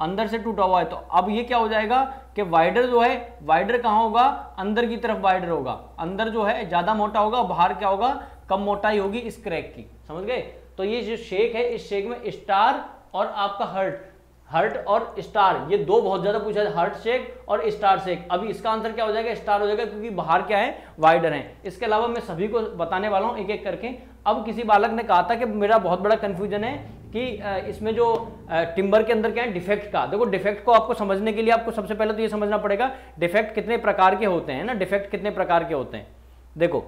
अंदर से टूटा हुआ है तो अब ये क्या हो जाएगा? कि वाइडर जो है वाइडर कहाँ होगा? अंदर की तरफ़ वाइडर होगा। अंदर जो है, ज़्यादा मोटा होगा बाहर क्या होगा? कम मोटाई होगी इस क्रैक की। समझ गए? तो ये जो शेक है, इस शेक में स्टार और आपका हर्ट हर्ट और स्टार ये दो बहुत ज़्यादा पूछा है हर्ट शेक और स्टार शेक अभी इसका आंसर क्या हो जाएगा? स्टार हो जाएगा क्योंकि बाहर क्या है? वाइडर है। इसके अलावा मैं सभी को बताने वाला हूँ एक एक करके। अब किसी बालक ने कहा था कि मेरा बहुत बड़ा कंफ्यूजन है। कि इसमें जो टिम्बर के अंदर क्या है डिफेक्ट का। देखो डिफेक्ट को आपको समझने के लिए आपको सबसे पहले तो ये समझना पड़ेगा डिफेक्ट कितने प्रकार के होते हैं ना? डिफेक्ट कितने प्रकार के होते हैं? देखो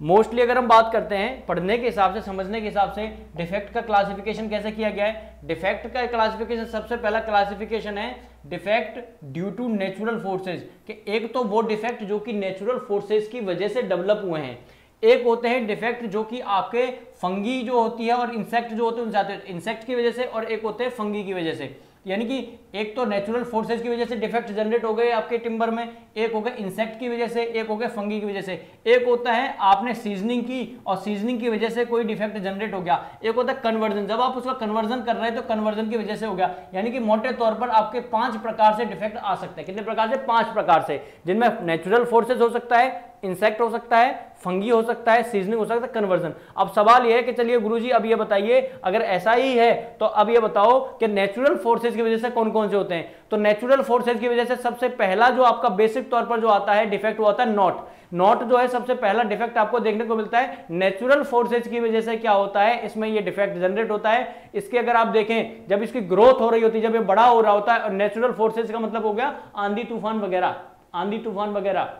मोस्टली अगर हम बात करते हैं, पढ़ने के हिसाब से, समझने के हिसाब से डिफेक्ट का क्लासिफिकेशन कैसे किया गया है? डिफेक्ट का क्लासिफिकेशन सबसे पहला क्लासिफिकेशन है defect due to natural forces एक तो वो डिफेक्ट जो कि नेचुरल फोर्सेज की वजह से डेवलप हुए हैं। एक होते हैं डिफेक्ट जो कि आपके फंगी जो होती है और इंसेक्ट जो होते हैं उनसे आते हैं। इंसेक्ट की वजह से और एक होते हैं फंगी की वजह से। यानी कि एक तो नेचुरल फोर्सेज की वजह से डिफेक्ट जनरेट हो गए आपके टिम्बर में, एक हो गया इंसेक्ट की वजह से, एक हो गया फंगी की वजह से। एक होता है आपने सीजनिंग की और सीजनिंग की वजह से कोई डिफेक्ट जनरेट हो गया। एक होता है कन्वर्जन जब आप उसका कन्वर्जन कर रहे हैं तो कन्वर्जन की वजह से हो गया। यानी कि मोटे तौर पर आपके पाँच प्रकार से डिफेक्ट आ सकते हैं। कितने प्रकार से? पाँच प्रकार से। जिनमें नेचुरल फोर्सेज हो सकता है इंसेक्ट हो सकता है फंगी हो सकता है सीजनिंग हो सकता है कन्वर्जन अब सवाल यह है कि चलिए गुरुजी, अब ये बताइए, अगर ऐसा ही है तो अब ये बताओ कि नेचुरल फोर्सेज की वजह से कौन कौन से होते हैं? तो नेचुरल फोर्सेज की वजह से सबसे पहला जो आपका बेसिक तौर पर जो आता है डिफेक्ट वो आता है नॉट नॉट जो है, सबसे पहला डिफेक्ट आपको देखने को मिलता है नेचुरल फोर्सेज की वजह से क्या होता है? इसमें ये डिफेक्ट जनरेट होता है. इसके अगर आप देखें, जब इसकी ग्रोथ हो रही होती है जब ये बड़ा हो रहा होता है नेचुरल फोर्सेज का मतलब हो गया आंधी तूफ़ान वगैरह, आंधी तूफ़ान वगैरह.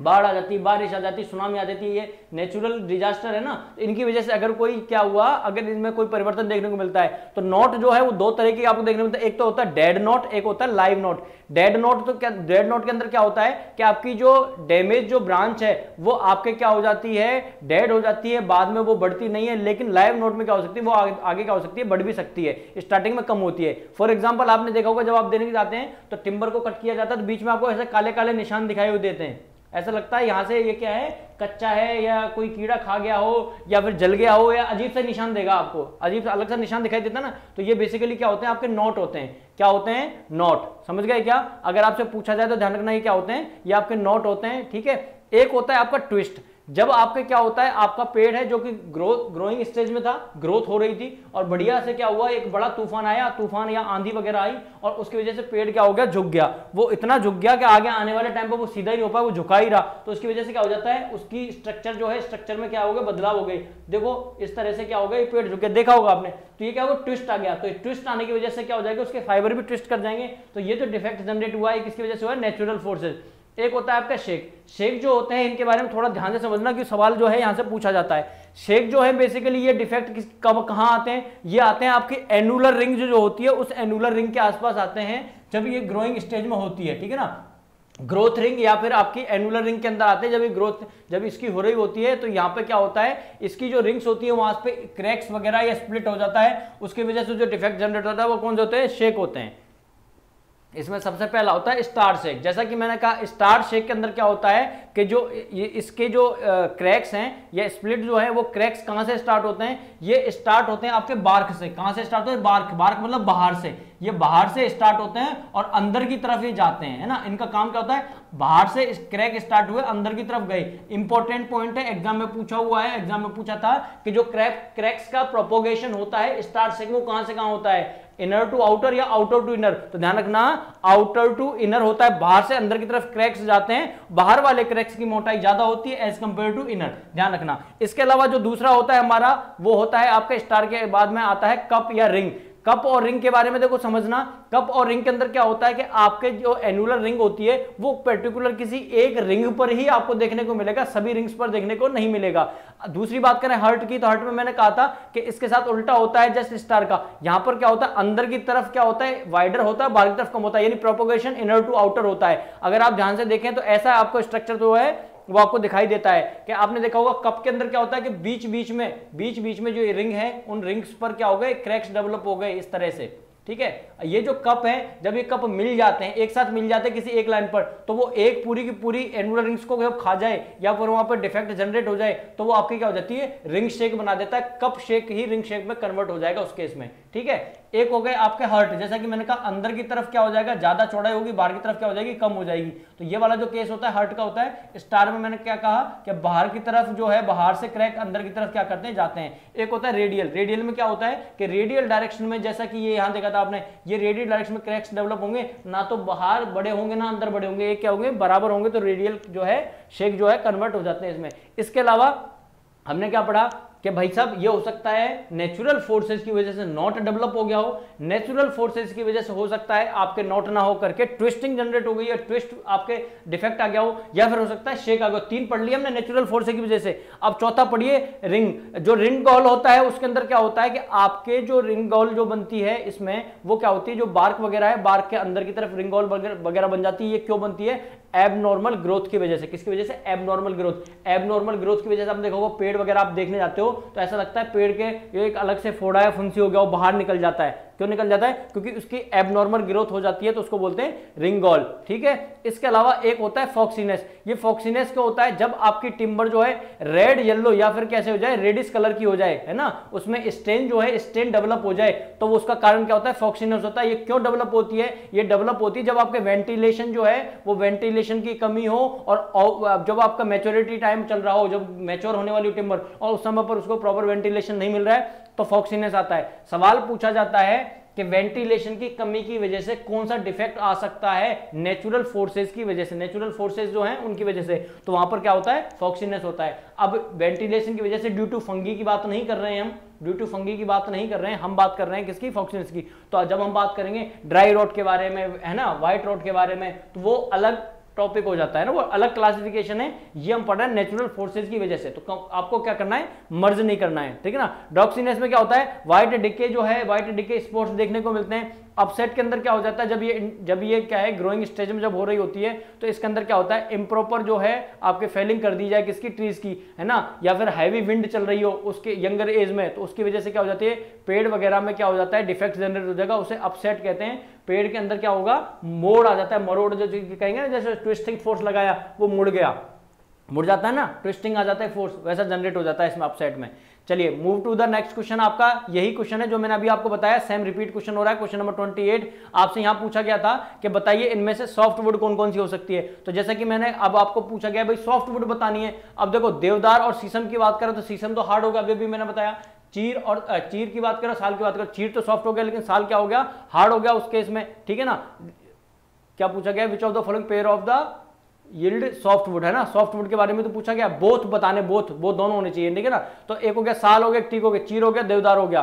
बाढ़ आ जाती बारिश आ जाती सुनामी आ जाती ये नेचुरल डिजास्टर है ना? इनकी वजह से अगर कोई क्या हुआ? अगर इनमें कोई परिवर्तन देखने को मिलता है तो नोट जो है वो दो तरह की आपको देखने को मिलता है। एक तो होता है डेड नोट एक होता है लाइव नोट डेड नोट तो क्या डेड नोट के अंदर क्या होता है? कि आपकी जो डैमेज जो ब्रांच है वो आपके क्या हो जाती है? डेड हो जाती है बाद में वो बढ़ती नहीं है लेकिन लाइव नोट में क्या हो सकती है? वो आगे, आगे क्या हो सकती है? बढ़ भी सकती है स्टार्टिंग में कम होती है। फॉर एग्ज़ाम्पल आपने देखा होगा जब आप देने जाते हैं तो टिम्बर को कट किया जाता है तो बीच में आपको ऐसे काले काले निशान दिखाई देते हैं। ऐसा लगता है यहाँ से ये क्या है, कच्चा है या कोई कीड़ा खा गया हो या फिर जल गया हो या अजीब सा निशान देगा आपको। अजीब सा अलग सा निशान दिखाई देता ना तो ये बेसिकली क्या होते हैं, आपके नोट होते हैं। क्या होते हैं? नोट समझ गए क्या? अगर आपसे पूछा जाए तो ध्यान रखना ये क्या होते हैं, ये आपके नोट होते हैं, ठीक है? एक होता है आपका ट्विस्ट जब आपके क्या होता है, आपका पेड़ है जो कि ग्रोथ ग्रोइंग स्टेज में था ग्रोथ हो रही थी, और बढ़िया से क्या हुआ, एक बड़ा तूफ़ान आया, तूफ़ान या आंधी वगैरह आई, और उसकी वजह से पेड़ क्या हो गया, झुक गया। वो इतना झुक गया कि आगे आने वाले टाइम पर वो सीधा ही हो पाया, वो झुका ही रहा। तो उसकी वजह से क्या हो जाता है, उसकी स्ट्रक्चर जो है स्ट्रक्चर में क्या हो गया, बदलाव हो गई देखो, इस तरह से क्या हो गया, ये पेड़ झुक गया देखा होगा आपने। तो ये क्या होगा ट्विस्ट आ गया। तो ट्विस्ट आने की वजह से क्या हो जाएगा, उसके फाइबर भी ट्विस्ट कर जाएँगे। तो ये जो डिफेक्ट जनरेट हुआ है, किसकी वजह से हुआ नेचुरल फोर्सेज एक होता है आपका शेख। शेक जो होते हैं, इनके बारे में थोड़ा ध्यान से समझना कि सवाल जो है यहाँ से पूछा जाता है। शेक जो है बेसिकली ये डिफेक्ट कब, कहाँ आते हैं? ये आते हैं आपकी एनुलर रिंग जो होती है, उस एनुलर रिंग के आसपास आते हैं, जब ये ग्रोइंग स्टेज में होती है, ठीक है ना? ग्रोथ रिंग या फिर आपकी एनुलर रिंग के अंदर आते हैं, जब ये ग्रोथ जब इसकी हो रही होती है तो यहाँ पे क्या होता है? इसकी जो रिंग्स होती है, वहाँ पे क्रैक्स वगैरह या स्प्लिट हो जाता है। उसकी वजह से जो डिफेक्ट जनरेट होता है, वो कौन से होते हैं? शेक होते हैं। इसमें सबसे पहला होता है स्टार शेक। जैसा कि मैंने कहा, स्टार शेक के अंदर क्या होता है कि जो ये, इसके जो क्रैक्स हैं, या स्प्लिट जो है, वो क्रैक्स कहाँ से स्टार्ट होते हैं? ये स्टार्ट होते हैं आपके बार्क से। कहाँ से स्टार्ट होते हैं? बार्क। बार्क मतलब बाहर से। ये बाहर से स्टार्ट होते हैं और अंदर की तरफ़ ही जाते हैं, है ना? इनका काम क्या होता है? बाहर से क्रैक स्टार्ट हुए, अंदर की तरफ़ गए। इंपॉर्टेंट पॉइंट है एग्ज़ाम में पूछा हुआ है एग्ज़ाम में पूछा था कि जो क्रैक क्रैक्स का प्रोपोगेशन होता है स्टार्ट से वो कहाँ से कहाँ होता है? इनर टू आउटर या आउटर टू इनर तो ध्यान रखना आउटर टू इनर होता है, बाहर से अंदर की तरफ़ क्रैक्स जाते हैं, बाहर वाले क्रैक्स की मोटाई ज़्यादा होती है एज कंपेयर टू इनर ध्यान रखना। इसके अलावा जो दूसरा होता है हमारा, वो होता है आपके स्टार के बाद में आता है कप या रिंग कप और रिंग के बारे में देखो समझना। कप और रिंग के अंदर क्या होता है कि आपके जो एनुलर रिंग होती है, वो पर्टिकुलर किसी एक रिंग पर ही आपको देखने को मिलेगा, सभी रिंग्स पर देखने को नहीं मिलेगा। दूसरी बात करें हर्ट की तो हर्ट में मैंने कहा था कि इसके साथ उल्टा होता है जस्ट स्टार का। यहाँ पर क्या होता है, अंदर की तरफ़ क्या होता है वाइडर होता है, बाहर की तरफ़ कम होता है, यानी प्रोपोगेशन इनर टू आउटर होता है। अगर आप ध्यान से देखें तो ऐसा आपको स्ट्रक्चर जो है वो आपको दिखाई देता है कि आपने देखा होगा कप के अंदर क्या होता है कि बीच बीच में, बीच बीच में जो रिंग है, उन रिंग्स पर क्या हो गए, क्रैक्स डेवलप हो गए इस तरह से। ठीक है? ये जो कप है, जब ये कप मिल जाते हैं, एक साथ मिल जाते हैं किसी एक लाइन पर तो वो एक पूरी की पूरी एनुलर रिंग्स को जब खा जाए, या फिर वहाँ पर डिफेक्ट जनरेट हो जाए तो वो आपकी क्या हो जाती है? रिंग शेक बना देता है। कप शेक ही रिंग शेक में कन्वर्ट हो जाएगा उस केस में। ठीक है? एक हो गए आपके हर्ट जैसा कि मैंने कहा, अंदर की तरफ़ क्या हो जाएगा? ज़्यादा चौड़ाई होगी, बाहर की तरफ़ क्या हो जाएगी? कम हो जाएगी। तो ये वाला जो केस होता है हर्ट का होता है स्टार में मैंने क्या कहा कि बाहर की तरफ़ जो है, बाहर से क्रैक अंदर की तरफ़ क्या करते हैं? जाते हैं। एक होता है रेडियल रेडियल में क्या होता है कि रेडियल डायरेक्शन में, जैसा कि ये यहाँ देखा था आपने, ये रेडियल डायरेक्शन में क्रैक्स डेवलप होंगे, ना तो बाहर बड़े होंगे, ना अंदर बड़े होंगे। क्या होंगे? बराबर होंगे तो रेडियल जो है शेक जो है कन्वर्ट हो जाते हैं इसमें। इसके अलावा हमने क्या पढ़ा? कि भाई साहब, ये हो सकता है नेचुरल फोर्सेस की वजह से नॉट डेवलप हो गया हो। नेचुरल फोर्सेस की वजह से हो सकता है आपके नॉट ना हो करके ट्विस्टिंग जनरेट हो गई है ट्विस्ट आपके डिफेक्ट आ गया हो। या फिर हो सकता है शेक आ गया तीन पढ़ लिया हमने नेचुरल फोर्सेस की वजह से। अब चौथा पढ़िए रिंग जो रिंग गॉल होता है, उसके अंदर क्या होता है कि आपके जो रिंग गॉल जो बनती है, इसमें वो क्या होती है? जो बार्क वगैरह है बार्क के अंदर की तरफ़ रिंग गॉल वगैरह बन जाती है। ये क्यों बनती है? एबनॉर्मल ग्रोथ की वजह से। किसकी वजह से? एबनॉर्मल ग्रोथ एबनॉर्मल ग्रोथ की वजह से आप देखोगे, पेड़ वगैरह आप देखने जाते हो तो ऐसा लगता है पेड़ के एक अलग से फोड़ा या फुंसी हो गया, वो बाहर निकल जाता है। क्यों निकल जाता है? क्योंकि उसकी एबनॉर्मल ग्रोथ हो जाती है तो उसको बोलते हैं रिंगॉल ठीक है? इसके अलावा एक होता है फॉक्सीनेस ये फॉक्सीनेस क्या होता है? जब आपकी टिम्बर जो है रेड येलो या फिर कैसे हो जाए रेडिस कलर की हो जाए, है ना? उसमें स्टेन जो है स्टेन डेवलप हो जाए तो उसका कारण क्या होता है? फॉक्सीनेस होता है। ये क्यों डेवलप होती है? ये डेवलप होती है जब आपके वेंटिलेशन जो है, वो वेंटिलेशन की कमी हो और जब आपका मेच्योरिटी टाइम चल रहा हो, जब मेच्योर होने वाली टिम्बर और उस समय पर उसको प्रॉपर वेंटिलेशन नहीं मिल रहा है तो फॉक्सीनेस आता है। सवाल पूछा जाता है कि वेंटिलेशन की कमी की वजह से कौन सा डिफेक्ट आ सकता है? नेचुरल फोर्सेस की वजह से। नेचुरल फोर्सेस जो हैं, उनकी वजह से। तो वहाँ पर क्या होता है? फॉक्सीनेस होता है। अब वेंटिलेशन की वजह से ड्यू टू फंगी की बात नहीं कर रहे हैं हम। ड्यू टू फंगी की बात नहीं कर रहे हैं। हम बात कर रहे हैं किसकी? फॉक्सीनेस की। तो जब हम बात करेंगे ड्राई रोड के बारे में, है ना? व्हाइट रोड के बारे में तो वो अलग टॉपिक हो जाता है ना, वो अलग क्लासिफिकेशन है, ये हम पढ़ रहे हैं नेचुरल फोर्सेज की वजह से। तो आपको क्या करना है? मर्ज नहीं करना है, ठीक है ना? डॉक्सीनेस में क्या होता है? व्हाइट डिके जो है व्हाइट डिके स्पोर्ट्स देखने को मिलते हैं। अपसेट के अंदर क्या हो जाता है? जब ये जब ये क्या है ग्रोइंग स्टेज में जब हो रही होती है तो इसके अंदर क्या होता है? इम्प्रॉपर जो है, आपके फेलिंग कर दी जाए किसकी? ट्रीज की, है ना? या फिर हैवी विंड चल रही हो उसके यंगर एज में तो उसकी वजह से क्या हो जाती है? पेड़ वगैरह में क्या हो जाता है? डिफेक्ट जनरेट हो जाएगा, उसे अपसेट कहते हैं। पेड़ के अंदर क्या होगा? मोड़ आ जाता है। मरोड़ जो कहेंगे ना, जैसे ट्विस्टिंग फोर्स लगाया, वो मुड़ गया। मुड़ जाता है ना? ट्विस्टिंग आ जाता है फोर्स वैसा जनरेट हो जाता है इसमें अपसेट में। चलिए move to the next question आपका, यही क्वेश्चन है जो मैंने अभी आपको बताया सेम रिपीट क्वेश्चन हो रहा है क्वेश्चन नंबर 28 आपसे यहाँ पूछा गया था कि बताइए इनमें से सॉफ्ट वुड कौन कौन सी हो सकती है? तो जैसा कि मैंने अब आपको पूछा गया, भाई सॉफ्ट वुड बतानी है। अब देखो, देवदार और शीशम की बात करें तो शीशम तो हार्ड होगा अभी भी मैंने बताया। चीर और चीर की बात करो, साल की बात करो, चीर तो सॉफ्ट हो गया, लेकिन साल क्या हो गया? हार्ड हो गया उस केस में, ठीक है ना? क्या पूछा गया? Which of the following pair of the yield soft wood है ना? सॉफ्ट वुड के बारे में तो पूछा गया। बोथ बताने, बोथ बोथ दोनों होने चाहिए, ठीक है ना? तो एक हो गया, साल हो गया टीक हो गया, चीर हो गया, देवदार हो गया।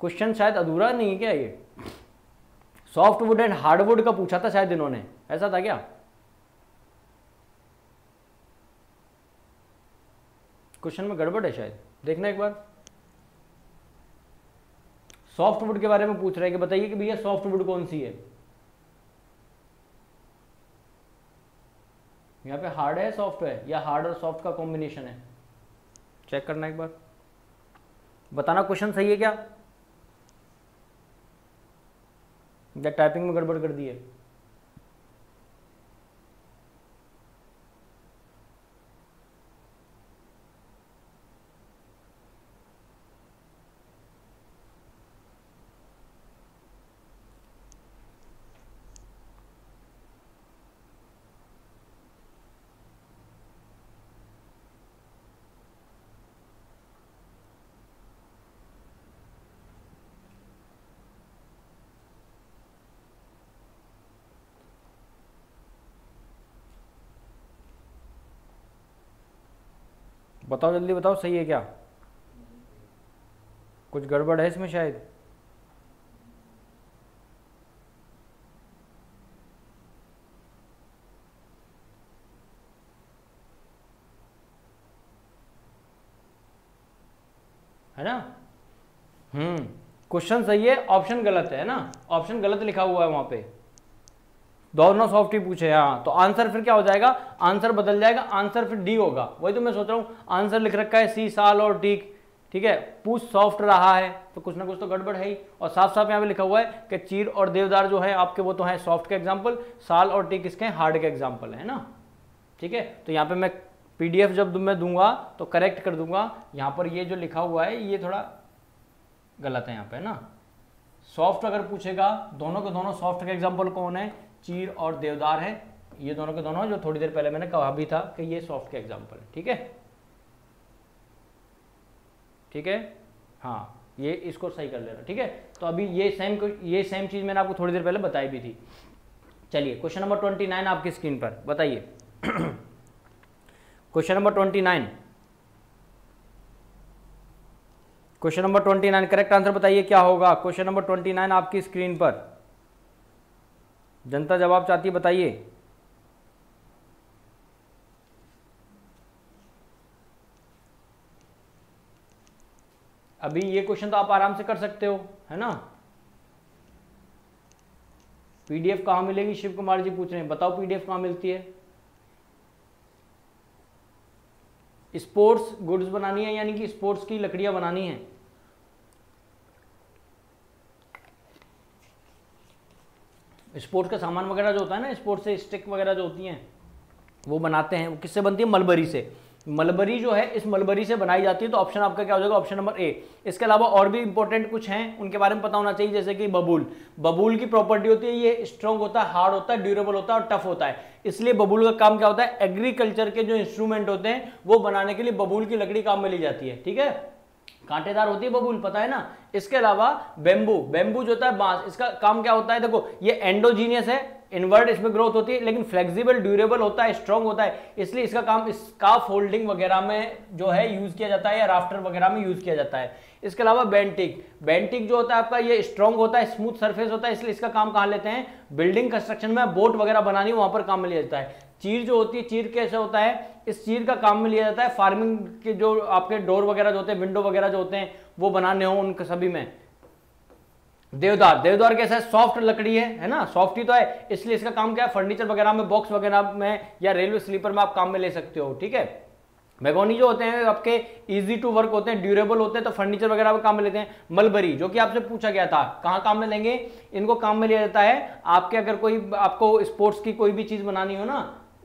क्वेश्चन शायद अधूरा नहीं है क्या ये? सॉफ्ट वुड एंड हार्डवुड का पूछा था शायद इन्होंने। ऐसा था क्या? क्वेश्चन में गड़बड़ है शायद। देखना एक बार। सॉफ्ट वुड के बारे में पूछ रहे हैं कि बताइए कि भैया सॉफ्ट वुड कौन सी है? यहाँ पे हार्ड है सॉफ्ट है, या हार्ड और सॉफ्ट का कॉम्बिनेशन है? चेक करना एक बार। बताना क्वेश्चन सही है क्या? या टाइपिंग में गड़बड़ कर दी है? बताओ जल्दी बताओ, सही है क्या? कुछ गड़बड़ है इसमें शायद? है ना? हम्म क्वेश्चन सही है, ऑप्शन गलत है ना? ऑप्शन गलत लिखा हुआ है वहाँ पे। दोनों सॉफ्ट ही पूछे हाँ। तो आंसर फिर क्या हो जाएगा? आंसर बदल जाएगा आंसर फिर डी होगा। वही तो मैं सोच रहा हूँ आंसर लिख रखा है सी साल और टीक ठीक है? पूछ सॉफ्ट रहा है तो कुछ ना कुछ तो गड़बड़ है ही। और साफ़ साफ़ यहाँ पे लिखा हुआ है कि चीर और देवदार जो है, आपके वो तो है सॉफ्ट के एग्ज़ाम्पल साल और टीक इसके हार्ड के एग्ज़ाम्पल है ना? ठीक है? तो यहाँ पे मैं पीडीएफ जब मैं दूँगा तो करेक्ट कर दूँगा। यहाँ पर ये जो लिखा हुआ है, ये थोड़ा गलत है यहाँ पे ना? सॉफ्ट अगर पूछेगा, दोनों के दोनों सॉफ्ट का एग्ज़ाम्पल कौन है? चीर और देवदार है, ये दोनों के दोनों, जो थोड़ी देर पहले मैंने कहा भी था कि ये सॉफ्ट के एग्ज़ाम्पल है, ठीक है? ठीक है? हाँ ये इसको सही कर लेना, ठीक है? तो अभी ये सेम ये सेम चीज़ मैंने आपको थोड़ी देर पहले बताई भी थी। चलिए क्वेश्चन नंबर ट्वेंटी नाइन आपकी स्क्रीन पर, बताइए। Question number twenty nine question number twenty nine correct answer बताइए, क्या होगा? क्वेश्चन नंबर ट्वेंटी नाइन आपकी स्क्रीन पर। जनता जवाब चाहती है, बताइए। अभी ये क्वेश्चन तो आप आराम से कर सकते हो, है ना? पीडीएफ कहाँ मिलेगी, शिव कुमार जी पूछ रहे हैं। बताओ, पीडीएफ कहाँ मिलती है? स्पोर्ट्स गुड्स बनानी है, यानी कि स्पोर्ट्स की लकड़ियाँ बनानी है। स्पोर्ट्स का सामान वगैरह जो होता है ना, स्पोर्ट्स से स्टिक वगैरह जो होती हैं, वो बनाते हैं। वो किससे बनती है? मलबरी से। मलबरी जो है, इस मलबरी से बनाई जाती है तो ऑप्शन आपका क्या हो जाएगा? ऑप्शन नंबर ए इसके अलावा और भी इंपॉर्टेंट कुछ हैं, उनके बारे में पता होना चाहिए, जैसे कि बबूल। बबूल की प्रॉपर्टी होती है, ये स्ट्रॉन्ग होता है हार्ड होता है ड्यूरेबल होता है और टफ होता है। इसलिए बबूल का काम क्या होता है? एग्रीकल्चर के जो इंस्ट्रूमेंट होते हैं, वो बनाने के लिए बबूल की लकड़ी काम में ली जाती है। ठीक है? कांटेदार होती है बबूल पता है ना? इसके अलावा बेम्बू बेम्बू जो होता है बाँस, इसका काम क्या होता है? देखो, ये एंडोजीनियस है इनवर्ट इसमें ग्रोथ होती है, लेकिन फ्लेक्सिबल ड्यूरेबल होता है स्ट्रॉन्ग होता है, इसलिए इसका काम स्काफ होल्डिंग वगैरह में जो है यूज़ किया जाता है या राफ्टर वगैरह में यूज़ किया जाता है। इसके अलावा बेंटिक बेंटिक जो होता है आपका, ये स्ट्रॉन्ग होता है स्मूथ सरफेस होता है, इसलिए इसका काम कहाँ लेते हैं? बिल्डिंग कंस्ट्रक्शन में बोट वगैरह बनानी, वहाँ पर काम लिया जाता है। चीर जो होती है, चीर कैसे होता है? इस चीर का काम में लिया जाता है। फ़ार्मिंग के जो आपके डोर वगैरह जो होते हैं विंडो वगैरह जो होते हैं, वो बनाने हो उन सभी में। देवदार देवदार कैसा है? सॉफ्ट लकड़ी है है ना? सॉफ्ट ही तो है, इसलिए इसका काम क्या है? फर्नीचर वगैरह में बॉक्स वगैरह में या रेलवे स्लीपर में आप काम में ले सकते हो, ठीक है? मेगोनी जो होते हैं, आपके इजी टू वर्क होते हैं ड्यूरेबल होते हैं तो फर्नीचर वगैरह में काम में लेते हैं। मलबरी जो कि आपसे पूछा गया था, कहाँ काम में लेंगे? इनको काम में लिया जाता है। आपके अगर कोई, आपको स्पोर्ट्स की कोई भी चीज़ बनानी हो ना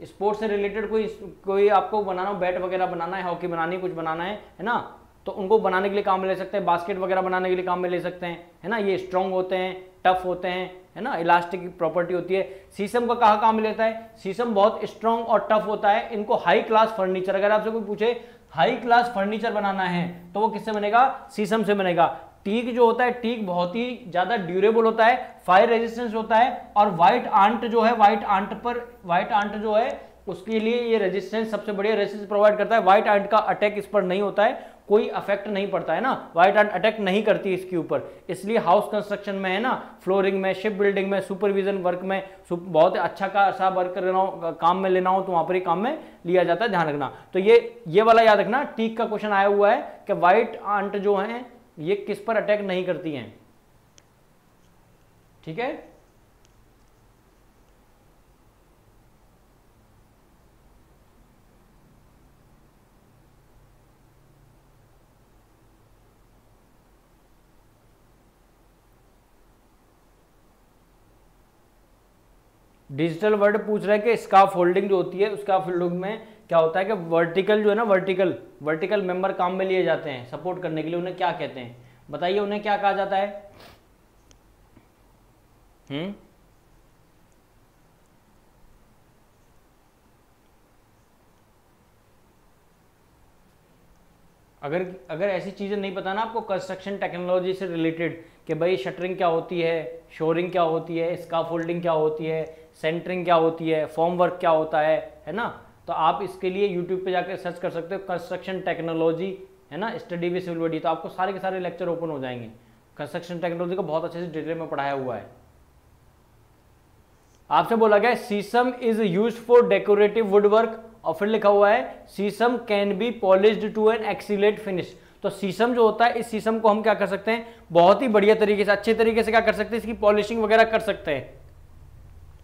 स्पोर्ट्स से रिलेटेड कोई कोई आपको बनाना हो, बैट वगैरह बनाना है, हॉकी बनानी है, कुछ बनाना है है ना? तो उनको बनाने के लिए काम में ले सकते हैं, बास्केट वगैरह बनाने के लिए काम में ले सकते हैं, है ना? ये स्ट्रॉन्ग होते हैं टफ होते हैं, है ना? इलास्टिक प्रॉपर्टी होती है। शीशम का कहा काम लेता है? शीशम बहुत स्ट्रॉन्ग और टफ होता है। इनको हाई क्लास फर्नीचर अगर आपसे कोई पूछे हाई क्लास फर्नीचर बनाना है तो वो किससे बनेगा? शीशम से बनेगा। टीक जो होता है, टीक बहुत ही ज़्यादा ड्यूरेबल होता है फायर रेजिस्टेंस होता है और व्हाइट आंट जो है व्हाइट आंट पर व्हाइट आंट जो है, उसके लिए ये रेजिस्टेंस सबसे बढ़िया रेजिस्टेंस प्रोवाइड करता है। व्हाइट आंट का अटैक इस पर नहीं होता है, कोई अफेक्ट नहीं पड़ता, है ना? व्हाइट आंट अटैक नहीं करती इसके ऊपर। इसलिए हाउस कंस्ट्रक्शन में, है ना? फ्लोरिंग में शिप बिल्डिंग में सुपरविजन वर्क में बहुत अच्छा का सा वर्क हो काम में लेना हो तो वहाँ पर ही काम में लिया जाता है, ध्यान रखना। तो ये ये वाला याद रखना, टीक का क्वेश्चन आया हुआ है कि व्हाइट आंट जो है ये किस पर अटैक नहीं करती हैं? ठीक है? डिजिटल वर्ड पूछ रहा है कि स्काफ होल्डिंग जो होती है, उसका फोल्डिंग में क्या होता है कि वर्टिकल जो है ना, वर्टिकल वर्टिकल मेंबर काम में लिए जाते हैं, सपोर्ट करने के लिए उन्हें क्या कहते हैं? बताइए उन्हें क्या कहा जाता है? हम्म? अगर अगर ऐसी चीज़ें नहीं पता ना आपको कंस्ट्रक्शन टेक्नोलॉजी से रिलेटेड कि भाई शटरिंग क्या होती है शोरिंग क्या होती है होल्डिंग क्या होती है सेंटरिंग क्या होती है फॉर्म वर्क क्या होता है है ना? तो आप इसके लिए यूट्यूब पे जाकर सर्च कर सकते हो कंस्ट्रक्शन टेक्नोलॉजी है ना? स्टडी विद सिविल बॉडी तो आपको सारे के सारे लेक्चर ओपन हो जाएँगे। कंस्ट्रक्शन टेक्नोलॉजी को बहुत अच्छे से डिटेल में पढ़ाया हुआ है। आपसे बोला गया sheesham is used for decorative wood work और फिर लिखा हुआ है sheesham can be polished to an excellent finish तो सीसम जो होता है, इस सीसम को हम क्या कर सकते हैं? बहुत ही बढ़िया तरीके से, अच्छे तरीके से क्या कर सकते हैं? इसकी पॉलिशिंग वगैरह कर सकते हैं।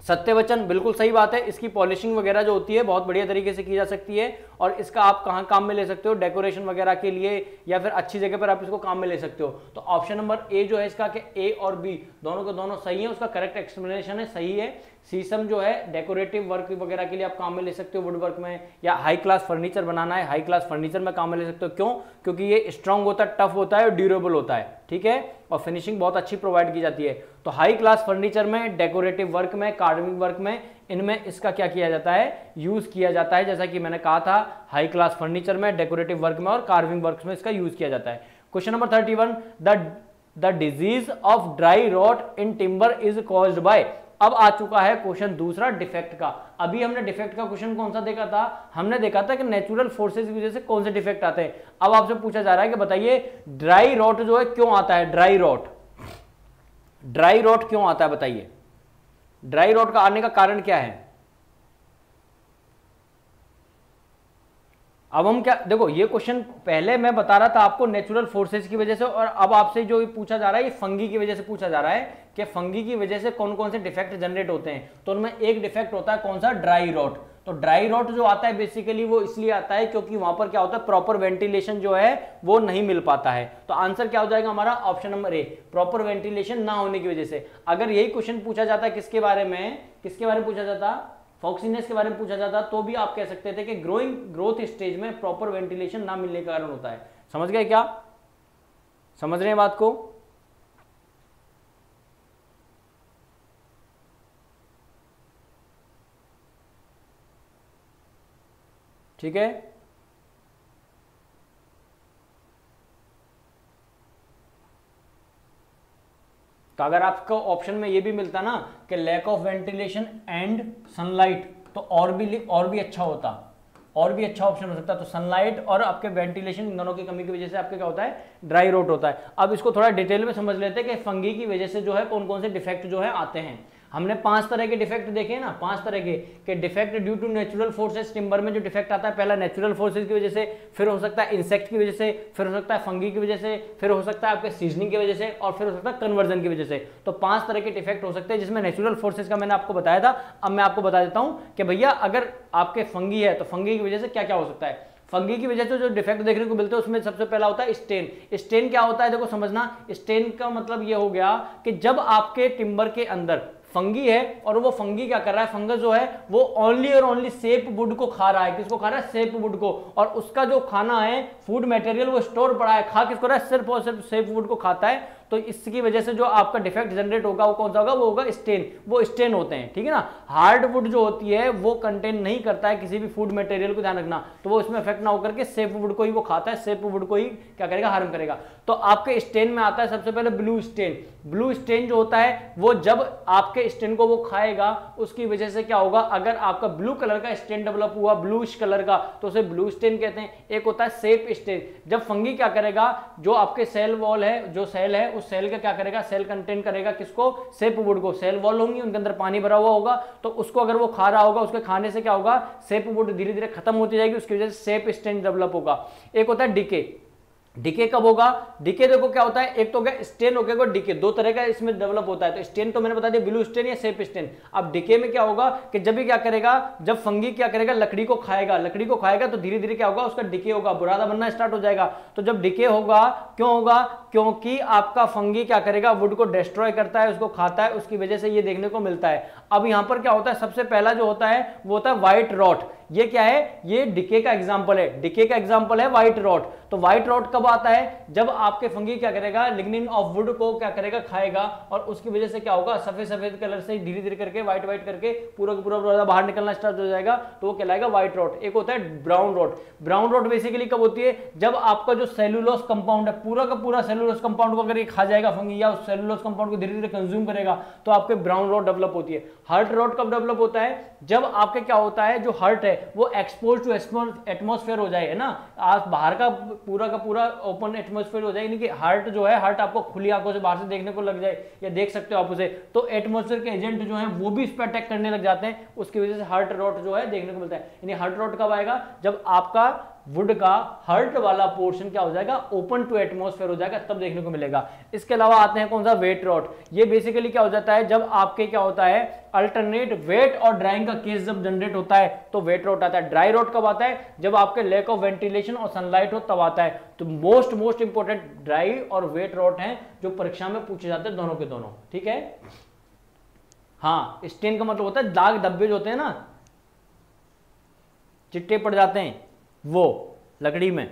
सत्य वचन बिल्कुल सही बात है। इसकी पॉलिशिंग वगैरह जो होती है, बहुत बढ़िया तरीके से की जा सकती है और इसका आप कहाँ काम में ले सकते हो? डेकोरेशन वगैरह के लिए या फिर अच्छी जगह पर आप इसको काम में ले सकते हो। तो ऑप्शन नंबर ए जो है इसका कि ए और बी दोनों के दोनों सही है, उसका करेक्ट एक्सप्लेनेशन है, सही है। सीसम जो है डेकोरेटिव वर्क वगैरह के लिए आप काम में ले सकते हो वुड वर्क में, या हाई क्लास फर्नीचर बनाना है हाई क्लास फर्नीचर में काम में ले सकते हो। क्यों? क्योंकि ये स्ट्रांग होता है टफ होता है और ड्यूरेबल होता है। ठीक है? और फिनिशिंग बहुत अच्छी प्रोवाइड की जाती है। तो हाई क्लास फर्नीचर में डेकोरेटिव वर्क में कार्विंग वर्क में, इनमें इसका क्या किया जाता है? यूज़ किया जाता है। जैसा कि मैंने कहा था हाई क्लास फर्नीचर में डेकोरेटिव वर्क में और कार्विंग वर्क में इसका यूज़ किया जाता है। Question number thirty one the disease of dry rot in timber is caused by अब आ चुका है क्वेश्चन दूसरा डिफेक्ट का। अभी हमने डिफेक्ट का क्वेश्चन कौन सा देखा था? हमने देखा था कि नेचुरल फोर्सेज की वजह से कौन से डिफेक्ट आते हैं। अब आपसे पूछा जा रहा है कि बताइए ड्राई रॉट जो है क्यों आता है? ड्राई रॉट ड्राई रॉट क्यों आता है बताइए? ड्राई रॉट का आने का कारण क्या है? अब हम क्या, देखो, ये क्वेश्चन पहले मैं बता रहा था आपको नेचुरल फोर्सेस की वजह से और अब आपसे जो पूछा जा रहा है, ये फंगी की वजह से पूछा जा रहा है कि फंगी की वजह से कौन कौन से डिफेक्ट जनरेट होते हैं। तो उनमें एक डिफेक्ट होता है कौन सा? ड्राई रॉट तो ड्राई रॉट जो आता है बेसिकली वो इसलिए आता है क्योंकि वहाँ पर क्या होता है? प्रॉपर वेंटिलेशन जो है वो नहीं मिल पाता है। तो आंसर क्या हो जाएगा हमारा? Option number A proper ventilation ना होने की वजह से। अगर यही क्वेश्चन पूछा जाता है किसके बारे में? किसके बारे में पूछा जाता? फॉक्सीनेस के बारे में पूछा जाता तो भी आप कह सकते थे कि ग्रोइंग ग्रोथ स्टेज में प्रॉपर वेंटिलेशन ना मिलने का कारण होता है। समझ गए क्या? समझ रहे हैं बात को? ठीक है? तो अगर आपको ऑप्शन में ये भी मिलता ना कि lack of ventilation and sunlight तो और भी और भी अच्छा होता। और भी अच्छा ऑप्शन हो सकता है। तो सनलाइट और आपके वेंटिलेशन इन दोनों की कमी की वजह से आपके क्या होता है? ड्राई रोट होता है। अब इसको थोड़ा डिटेल में समझ लेते हैं कि फंगी की वजह से जो है कौन कौन से डिफेक्ट जो है आते हैं। हमने पाँच तरह के डिफेक्ट देखे ना, पाँच तरह के, कि defect due to natural forces timber में जो डिफेक्ट आता है, पहला नेचुरल फोर्सेस की वजह से, फिर हो सकता है इंसेक्ट की वजह से, फिर हो सकता है फंगी की वजह से, फिर हो सकता है आपके सीजनिंग की वजह से, और फिर हो सकता है कन्वर्जन की वजह से। तो पाँच तरह के डिफेक्ट हो सकते हैं, जिसमें नेचुरल फोर्सेज का मैंने आपको बताया था। अब मैं आपको बता देता हूँ कि भैया, अगर आपके फंगी है तो फंगी की वजह से क्या क्या हो सकता है? फंगी की वजह से जो डिफेक्ट देखने को मिलते हैं, उसमें सबसे पहला होता है स्टेन स्टेन क्या होता है? देखो, समझना। स्टेन का मतलब ये हो गया कि जब आपके टिम्बर के अंदर फंगी है और वो फंगी क्या कर रहा है? फंगस जो है, वो ओनली और ओनली सेप वुड को खा रहा है। किसको खा रहा है? सेप वुड को। और उसका जो खाना है फ़ूड मटेरियल वो स्टोर पड़ा है। खा किसको रहा है? सिर्फ़ और सिर्फ़ सेप वुड को खाता है। तो इसकी वजह से जो आपका डिफेक्ट जनरेट होगा, वो कौन सा होगा? वो होगा स्टेन वो स्टेन होते हैं, ठीक है ना? हार्ड वुड जो होती है, वो कंटेन नहीं करता है किसी भी फ़ूड मटेरियल को ध्यान रखना। तो वो इसमें इफ़ेक्ट ना होकर सेफ़ वुड को ही वो खाता है सेफ़ वुड को ही क्या करेगा? हार्म करेगा। तो आपके स्टेन में आता है सबसे पहले ब्लू स्टेन ब्लू स्टेन जो होता है, वो जब आपके स्टेन को वो खाएगा, उसकी वजह से क्या होगा? अगर आपका ब्लू कलर का स्टेन डेवलप हुआ ब्लूश कलर का तो उसे ब्लू स्टेन कहते हैं। एक होता है सेफ़ स्टेन जब फंगी क्या करेगा? जो आपके सेल वॉल है, जो सेल है उस सेल का क्या करेगा? सेल कंटेन करेगा किसको? सेप वुड को। सेल वॉल होंगी, उनके अंदर पानी भरा हुआ होगा। तो उसको अगर वो खा रहा होगा, उसके खाने से क्या होगा? सेप वुड धीरे धीरे खत्म होती जाएगी, उसकी वजह से सेप स्टेंट डेवलप होगा। एक होता है डिके डिके कब होगा? डिके देखो क्या होता है, एक तो क्या स्टेन, हो गया डिके। दो तरह का इसमें डेवलप होता है। तो स्टेन तो मैंने बता दिया ब्लू स्टेन या सेफ़ स्टेन अब डिके में क्या होगा कि जब भी क्या करेगा, जब फंगी क्या करेगा, लकड़ी को खाएगा। लकड़ी को खाएगा तो धीरे धीरे क्या होगा, उसका डिके होगा, बुरादा बनना स्टार्ट हो जाएगा। तो जब डिके होगा, क्यों होगा? क्योंकि आपका फंगी क्या करेगा वुड को डिस्ट्रॉय करता है, उसको खाता है, उसकी वजह से ये देखने को मिलता है। अब यहाँ पर क्या होता है, सबसे पहला जो होता है, वो होता है व्हाइट रॉट ये क्या है? ये डिके का एग्ज़ाम्पल है। डिके का एग्ज़ाम्पल है व्हाइट रॉट तो व्हाइट रॉट कब आता है जब आपके फंगी क्या करेगा लिग्निन ऑफ़ वुड को क्या करेगा, खाएगा, और उसकी वजह से क्या होगा सफ़ेद सफ़ेद कलर से धीरे धीरे करके व्हाइट व्हाइट करके पूरा पूरा बाहर निकलना स्टार्ट हो जाएगा तो वो कहलाएगा व्हाइट रॉट एक होता है brown rot brown rot basically कब होती है? जब आपका जो सेलुलोस कंपाउंड है, पूरा का पूरा सेलुलोस कंपाउंड को अगर ये खा जाएगा फंगी, या उस सेलुलोस कंपाउंड को धीरे धीरे कंज्यूम करेगा तो आपके ब्राउन रॉट डेवलप होती है। हर्ट रॉट कब डेवलप होता है? जब आपके क्या होता है, जो हर्ट है, वो एक्सपोज टू एटमोस्फेयर हो जाए, है ना? आप बाहर का पूरा का पूरा ओपन एटमोस्फेयर हो जाए, यानी कि हार्ट जो है हार्ट आपको खुली आँखों से बाहर से देखने को लग जाए, या देख सकते हो आप उसे तो एटमोस्फेयर के एजेंट जो है, वो भी इस पर अटैक करने लग जाते हैं, उसकी वजह से हार्ट रोट जो है देखने को मिलता है। यानी हार्ट रोट कब आएगा? जब आपका वुड का हर्ट वाला पोर्शन क्या हो जाएगा? ओपन टू एटमोस्फेयर हो जाएगा, तब देखने को मिलेगा। इसके अलावा आते हैं कौन सा? वेट रॉट ये बेसिकली क्या हो जाता है? जब आपके क्या होता है? अल्टरनेट वेट और ड्राइंग का केस जब जनरेट होता है तो वेट रॉट आता है। ड्राई रॉट कब आता है? जब आपके लेक ऑफ़ वेंटिलेशन और सनलाइट हो, तब आता है। तो मोस्ट मोस्ट इंपॉर्टेंट ड्राई और वेट रॉट है, जो परीक्षा में पूछे जाते हैं दोनों के दोनों। ठीक है? हाँ स्टेन का मतलब होता है दाग धब्बे जो होते हैं ना, चिट्टे पड़ जाते हैं। वो, लकड़ी में।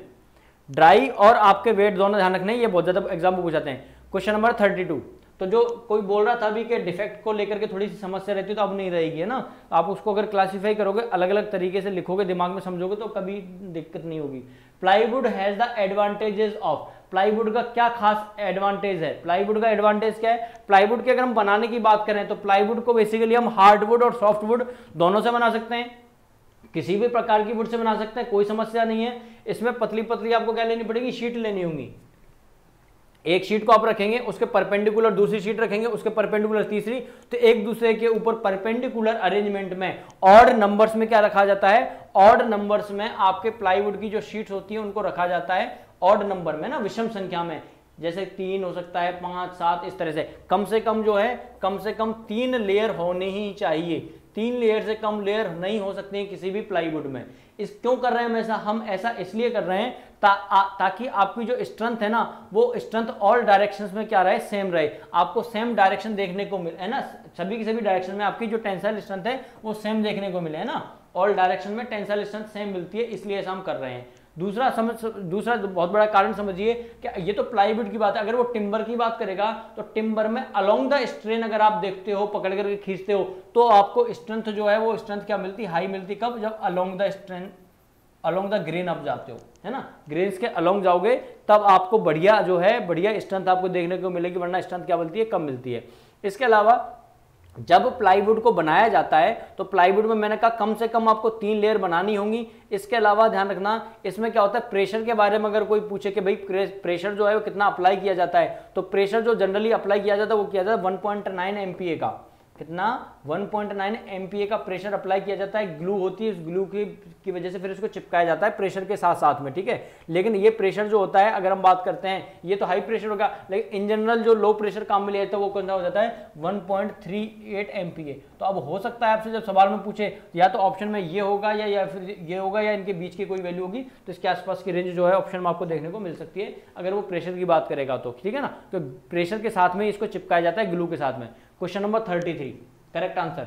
ड्राई और आपके वेट दोनों ध्यान रखने ये बहुत ज़्यादा एग्ज़ाम में पूछाते हैं। क्वेश्चन नंबर थर्टी टू तो जो कोई बोल रहा था अभी के डिफेक्ट को लेकर के थोड़ी सी समस्या रहती है तो अब नहीं रहेगी, है ना? आप उसको अगर क्लासीफाई करोगे अलग अलग तरीके से लिखोगे, दिमाग में समझोगे तो कभी दिक्कत नहीं होगी। Plywood has the advantages of plywood का क्या खास एडवांटेज है? प्लाईवुड का एडवांटेज क्या है? प्लाईवुड की अगर हम बनाने की बात करें तो प्लाईवुड को बेसिकली हम हार्डवुड और सॉफ्टवुड दोनों से बना सकते हैं। किसी भी प्रकार की वुड से बना सकते हैं, कोई समस्या नहीं है। इसमें पतली पतली आपको क्या लेनी पड़ेगी? शीट लेनी होगी। एक शीट को आप रखेंगे, उसके परपेंडिकुलर दूसरी शीट रखेंगे, उसके परपेंडिकुलर तीसरी तो एक दूसरे के ऊपर परपेंडिकुलर अरेंजमेंट में। ऑड नंबर्स में क्या रखा जाता है? ऑड नंबर्स में आपके प्लाईवुड की जो शीट्स होती है, उनको रखा जाता है ऑड नंबर में ना, विषम संख्या में। जैसे तीन हो सकता है, पाँच, सात, इस तरह से। कम से कम जो है, कम से कम तीन लेयर होने ही चाहिए। तीन लेयर से कम लेयर नहीं हो सकते हैं किसी भी प्लाईवुड में। इस क्यों कर रहे हैं हम ऐसा हम ऐसा इसलिए कर रहे हैं ता, आ, ताकि आपकी जो स्ट्रेंथ है ना वो स्ट्रेंथ ऑल डायरेक्शंस में क्या रहे? सेम रहे। आपको सेम डायरेक्शन देखने को मिले है ना? सभी के सभी डायरेक्शन में आपकी जो टेंसाइल स्ट्रेंथ है वो सेम देखने को मिले है ना? ऑल डायरेक्शन में टेंसाइल स्ट्रेंथ सेम मिलती है इसलिए ऐसा हम कर रहे हैं। दूसरा समझ, दूसरा बहुत बड़ा कारण समझिए कि ये तो प्लाईवुड की बात है। अगर वो टिम्बर की बात करेगा तो टिम्बर में अलोंग द स्ट्रेन अगर आप देखते हो, पकड़ करके खींचते हो तो आपको स्ट्रेंथ जो है, वो स्ट्रेंथ क्या मिलती हाई मिलती कब? जब along the strength along the grain आप जाते हो, है ना? ग्रेन्स के अलोंग जाओगे, तब आपको बढ़िया जो है, बढ़िया स्ट्रेंथ आपको देखने को मिलेगी, वरना स्ट्रेंथ क्या मिलती है? कम मिलती है। इसके अलावा जब प्लाईवुड को बनाया जाता है तो प्लाईवुड में मैंने कहा कम से कम आपको तीन लेयर बनानी होंगी। इसके अलावा ध्यान रखना, इसमें क्या होता है प्रेशर के बारे में अगर कोई पूछे कि भाई प्रेशर जो है वो कितना अप्लाई किया जाता है तो प्रेशर जो जनरली अप्लाई किया जाता है, वो किया जाता है one point nine M P A का। कितना? 1.9 एमपीए का प्रेशर अप्लाई किया जाता है। ग्लू होती है, उस ग्लू की की वजह से फिर इसको चिपकाया जाता है प्रेशर के साथ साथ में, ठीक है? लेकिन ये प्रेशर जो होता है, अगर हम बात करते हैं, ये तो हाई प्रेशर होगा, लेकिन इन जनरल जो लो प्रेशर काम में लिया जाता है वो कौन सा हो जाता है? 1.38 एमपीए तो अब हो सकता है आपसे जब सवाल में पूछे, या तो ऑप्शन में ये होगा, या या फिर ये होगा, या इनके बीच की कोई वैल्यू होगी तो इसके आसपास की रेंज जो है ऑप्शन में आपको देखने को मिल सकती है, अगर वो प्रेशर की बात करेगा तो ठीक है ना? तो प्रेशर के साथ में इसको चिपकाया जाता है ग्लू के साथ में। Question number thirty three correct answer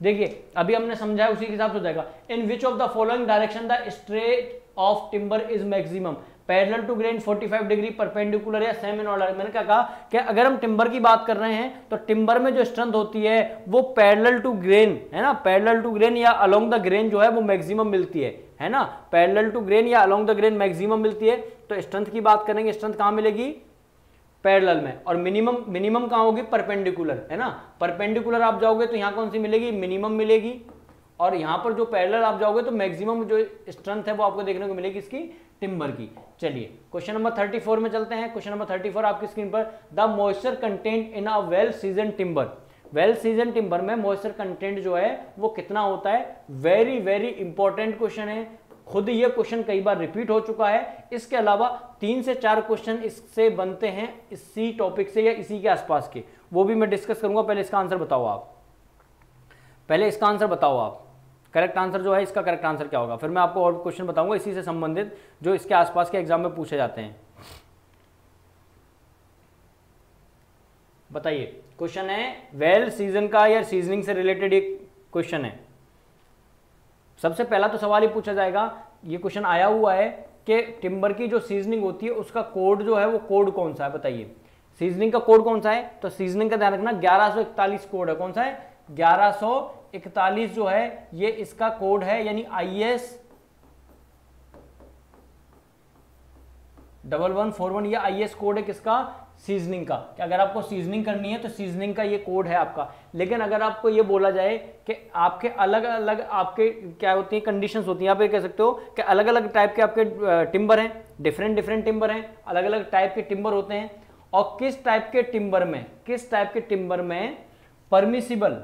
देखिए, अभी हमने समझाया उसी के हिसाब से जाएगा। In which of the following direction the strength of timber is maximum parallel to grain 45 degree perpendicular या सेम इन ऑर्डर मैंने क्या कहा कि अगर हम टिम्बर की बात कर रहे हैं तो टिम्बर में जो स्ट्रेंथ होती है, वो पैरेलल टू ग्रेन है ना? पैरेलल टू ग्रेन या अलोंग द ग्रेन जो है, वो मैक्सिमम मिलती है है ना? पैरेलल टू ग्रेन या अलोंग द ग्रेन मैक्सिमम मिलती है तो स्ट्रेंथ की बात करेंगे स्ट्रेंथ कहाँ मिलेगी? पैरेलल में। और मिनिमम मिनिमम कहाँ होगी? परपेंडिकुलर, है ना? परपेंडिकुलर आप जाओगे तो यहाँ कौन सी मिलेगी? मिनिमम मिलेगी। और यहाँ पर जो पैरेलल आप जाओगे तो मैक्सिमम जो स्ट्रेंथ है वो आपको देखने को मिलेगी इसकी टिम्बर की। चलिए, क्वेश्चन नंबर 34 में चलते हैं। क्वेश्चन नंबर 34 आपकी स्क्रीन पर। The moisture content in a well season timber. Well season timber में मॉइस्चर कंटेंट जो है वो कितना होता है? वेरी वेरी इंपॉर्टेंट क्वेश्चन है। खुद ये क्वेश्चन कई बार रिपीट हो चुका है। इसके अलावा तीन से चार क्वेश्चन इससे बनते हैं इसी टॉपिक से या इसी के आसपास के। वो भी मैं डिस्कस करूँगा। पहले इसका आंसर बताओ आप। पहले इसका आंसर बताओ आप। करेक्ट आंसर जो है, इसका करेक्ट आंसर क्या होगा? फिर मैं आपको और क्वेश्चन बताऊँगा इसी से संबंधित, जो इसके आसपास के एग्ज़ाम में पूछे जाते हैं। बताइए। क्वेश्चन है वेल well सीज़न का या सीजनिंग से रिलेटेड एक क्वेश्चन है। सबसे पहला तो सवाल ही पूछा जाएगा, ये क्वेश्चन आया हुआ है कि टिम्बर की जो सीजनिंग होती है, उसका कोड जो है, वो कोड कौन सा है? बताइए। सीजनिंग का कोड कौन सा है? तो सीजनिंग का ध्यान रखना 1141 कोड है। कौन सा है? 1141 जो है, ये इसका कोड है, यानी I S double one four one ये आई एस कोड है किसका? सीजनिंग का। कि अगर आपको सीजनिंग करनी है तो सीजनिंग का ये कोड है आपका। लेकिन अगर आपको ये बोला जाए कि आपके अलग अलग आपके क्या होती हैं कंडीशंस होती हैं, आप ये कह सकते हो कि अलग अलग टाइप के आपके टिम्बर हैं डिफरेंट डिफरेंट टिम्बर हैं, अलग अलग टाइप के टिम्बर होते हैं। और किस टाइप के टिम्बर में, किस टाइप के टिम्बर में परमिसिबल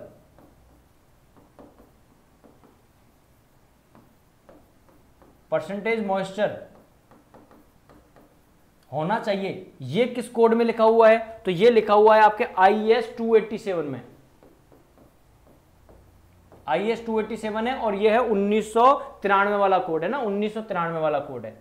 परसेंटेज मॉइस्चर होना चाहिए। ये किस कोड में लिखा हुआ है? तो ये लिखा हुआ है आपके I S two eighty seven में। I S two eighty seven है और ये है उन्नीस सौ तिरानवे वाला कोड है ना? उन्नीस सौ तिरानवे वाला कोड है।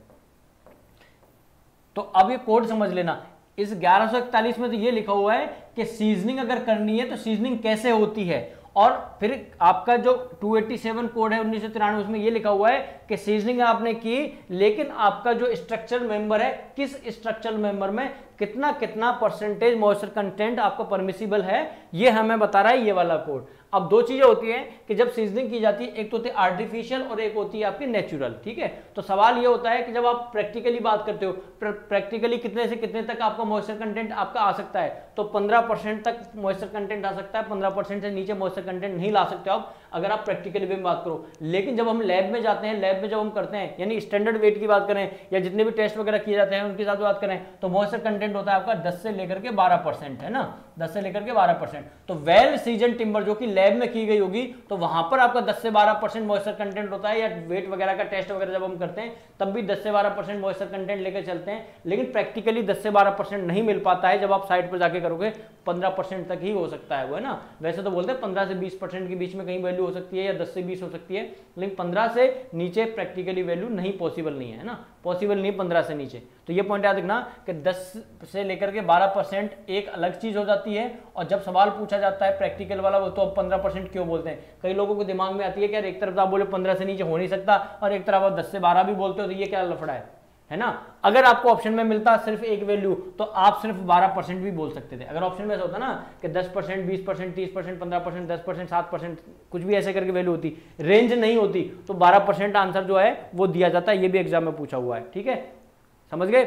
तो अब ये कोड समझ लेना। इस 1141 में तो ये लिखा हुआ है कि सीजनिंग अगर करनी है तो सीजनिंग कैसे होती है? और फिर आपका जो 287 कोड है उन्नीस उसमें ये लिखा हुआ है कि सीजनिंग आपने की, लेकिन आपका जो स्ट्रक्चर मेंबर है, किस स्ट्रक्चर मेंबर में कितना कितना परसेंटेज मॉइस्चर कंटेंट आपका परमिसिबल है, ये हमें बता रहा है ये वाला कोड अब दो चीज़ें होती हैं कि जब सीजनिंग की जाती है, एक तो होती है आर्टिफिशियल और एक होती है आपकी नेचुरल ठीक है? तो सवाल ये होता है कि जब आप प्रैक्टिकली बात करते हो प्रैक्टिकली कितने से कितने तक आपका मॉइस्चर कंटेंट आपका आ सकता है? तो 15 परसेंट तक मॉइस्चर कंटेंट आ सकता है 15 परसेंट से नीचे मॉइस्चर कंटेंट नहीं ला सकते आप। अगर आप प्रैक्टिकली में बात करो, लेकिन जब हम लैब में जाते हैं लैब में जब हम करते हैं, यानी स्टैंडर्ड वेट की बात करें, या जितने भी टेस्ट वगैरह किए जाते हैं, उनके साथ बात करें तो मॉइस्चर कंटेंट होता है आपका दस से लेकर के बारह है ना? दस से लेकर के बारह तो वेल सीज़न टिम्बर जो कि लैब में की गई होगी तो वहाँ पर आपका 10 से 12 परसेंट मॉइस्चर कंटेंट होता है, या वेट वगैरह का टेस्ट वगैरह जब हम करते हैं, तब भी 10 से 12 परसेंट मॉइस्चर कंटेंट लेकर चलते हैं। लेकिन प्रैक्टिकली 10 से 12 परसेंट नहीं मिल पाता है, जब आप साइट पर जाके करोगे 15 परसेंट तक ही हो सकता है वो, है ना? वैसे तो बोलते हैं पंद्रह से बीस परसेंट के बीच में कहीं वैल्यू हो सकती है या दस से बीस हो सकती है, लेकिन पंद्रह से नीचे प्रैक्टिकली वैल्यू नहीं पॉसिबल नहीं है ना? पॉसिबल नहीं पंद्रह से नीचे। तो ये पॉइंट याद रखना कि 10 से लेकर के 12 परसेंट एक अलग चीज़ हो जाती है, और जब सवाल पूछा जाता है प्रैक्टिकल वाला, वो तो अब 15 परसेंट क्यों बोलते हैं? कई लोगों को दिमाग में आती है कि यार एक तरफ़ तो आप बोले 15 से नीचे हो नहीं सकता, और एक तरफ़ आप 10 से 12 भी बोलते हो तो ये क्या लफड़ा है? है ना? अगर आपको ऑप्शन में मिलता सिर्फ़ एक वैल्यू तो आप सिर्फ़ 12 परसेंट भी बोल सकते थे। अगर ऑप्शन में ऐसा होता ना कि 10 परसेंट, बीस परसेंट, तीस परसेंट, पंद्रह परसेंट, दस परसेंट, सात परसेंट, कुछ भी ऐसे करके वैल्यू होती रेंज नहीं होती तो 12 परसेंट आंसर जो है, वो दिया जाता है, ये भी एग्ज़ाम में पूछा हुआ है। ठीक है? समझ गए?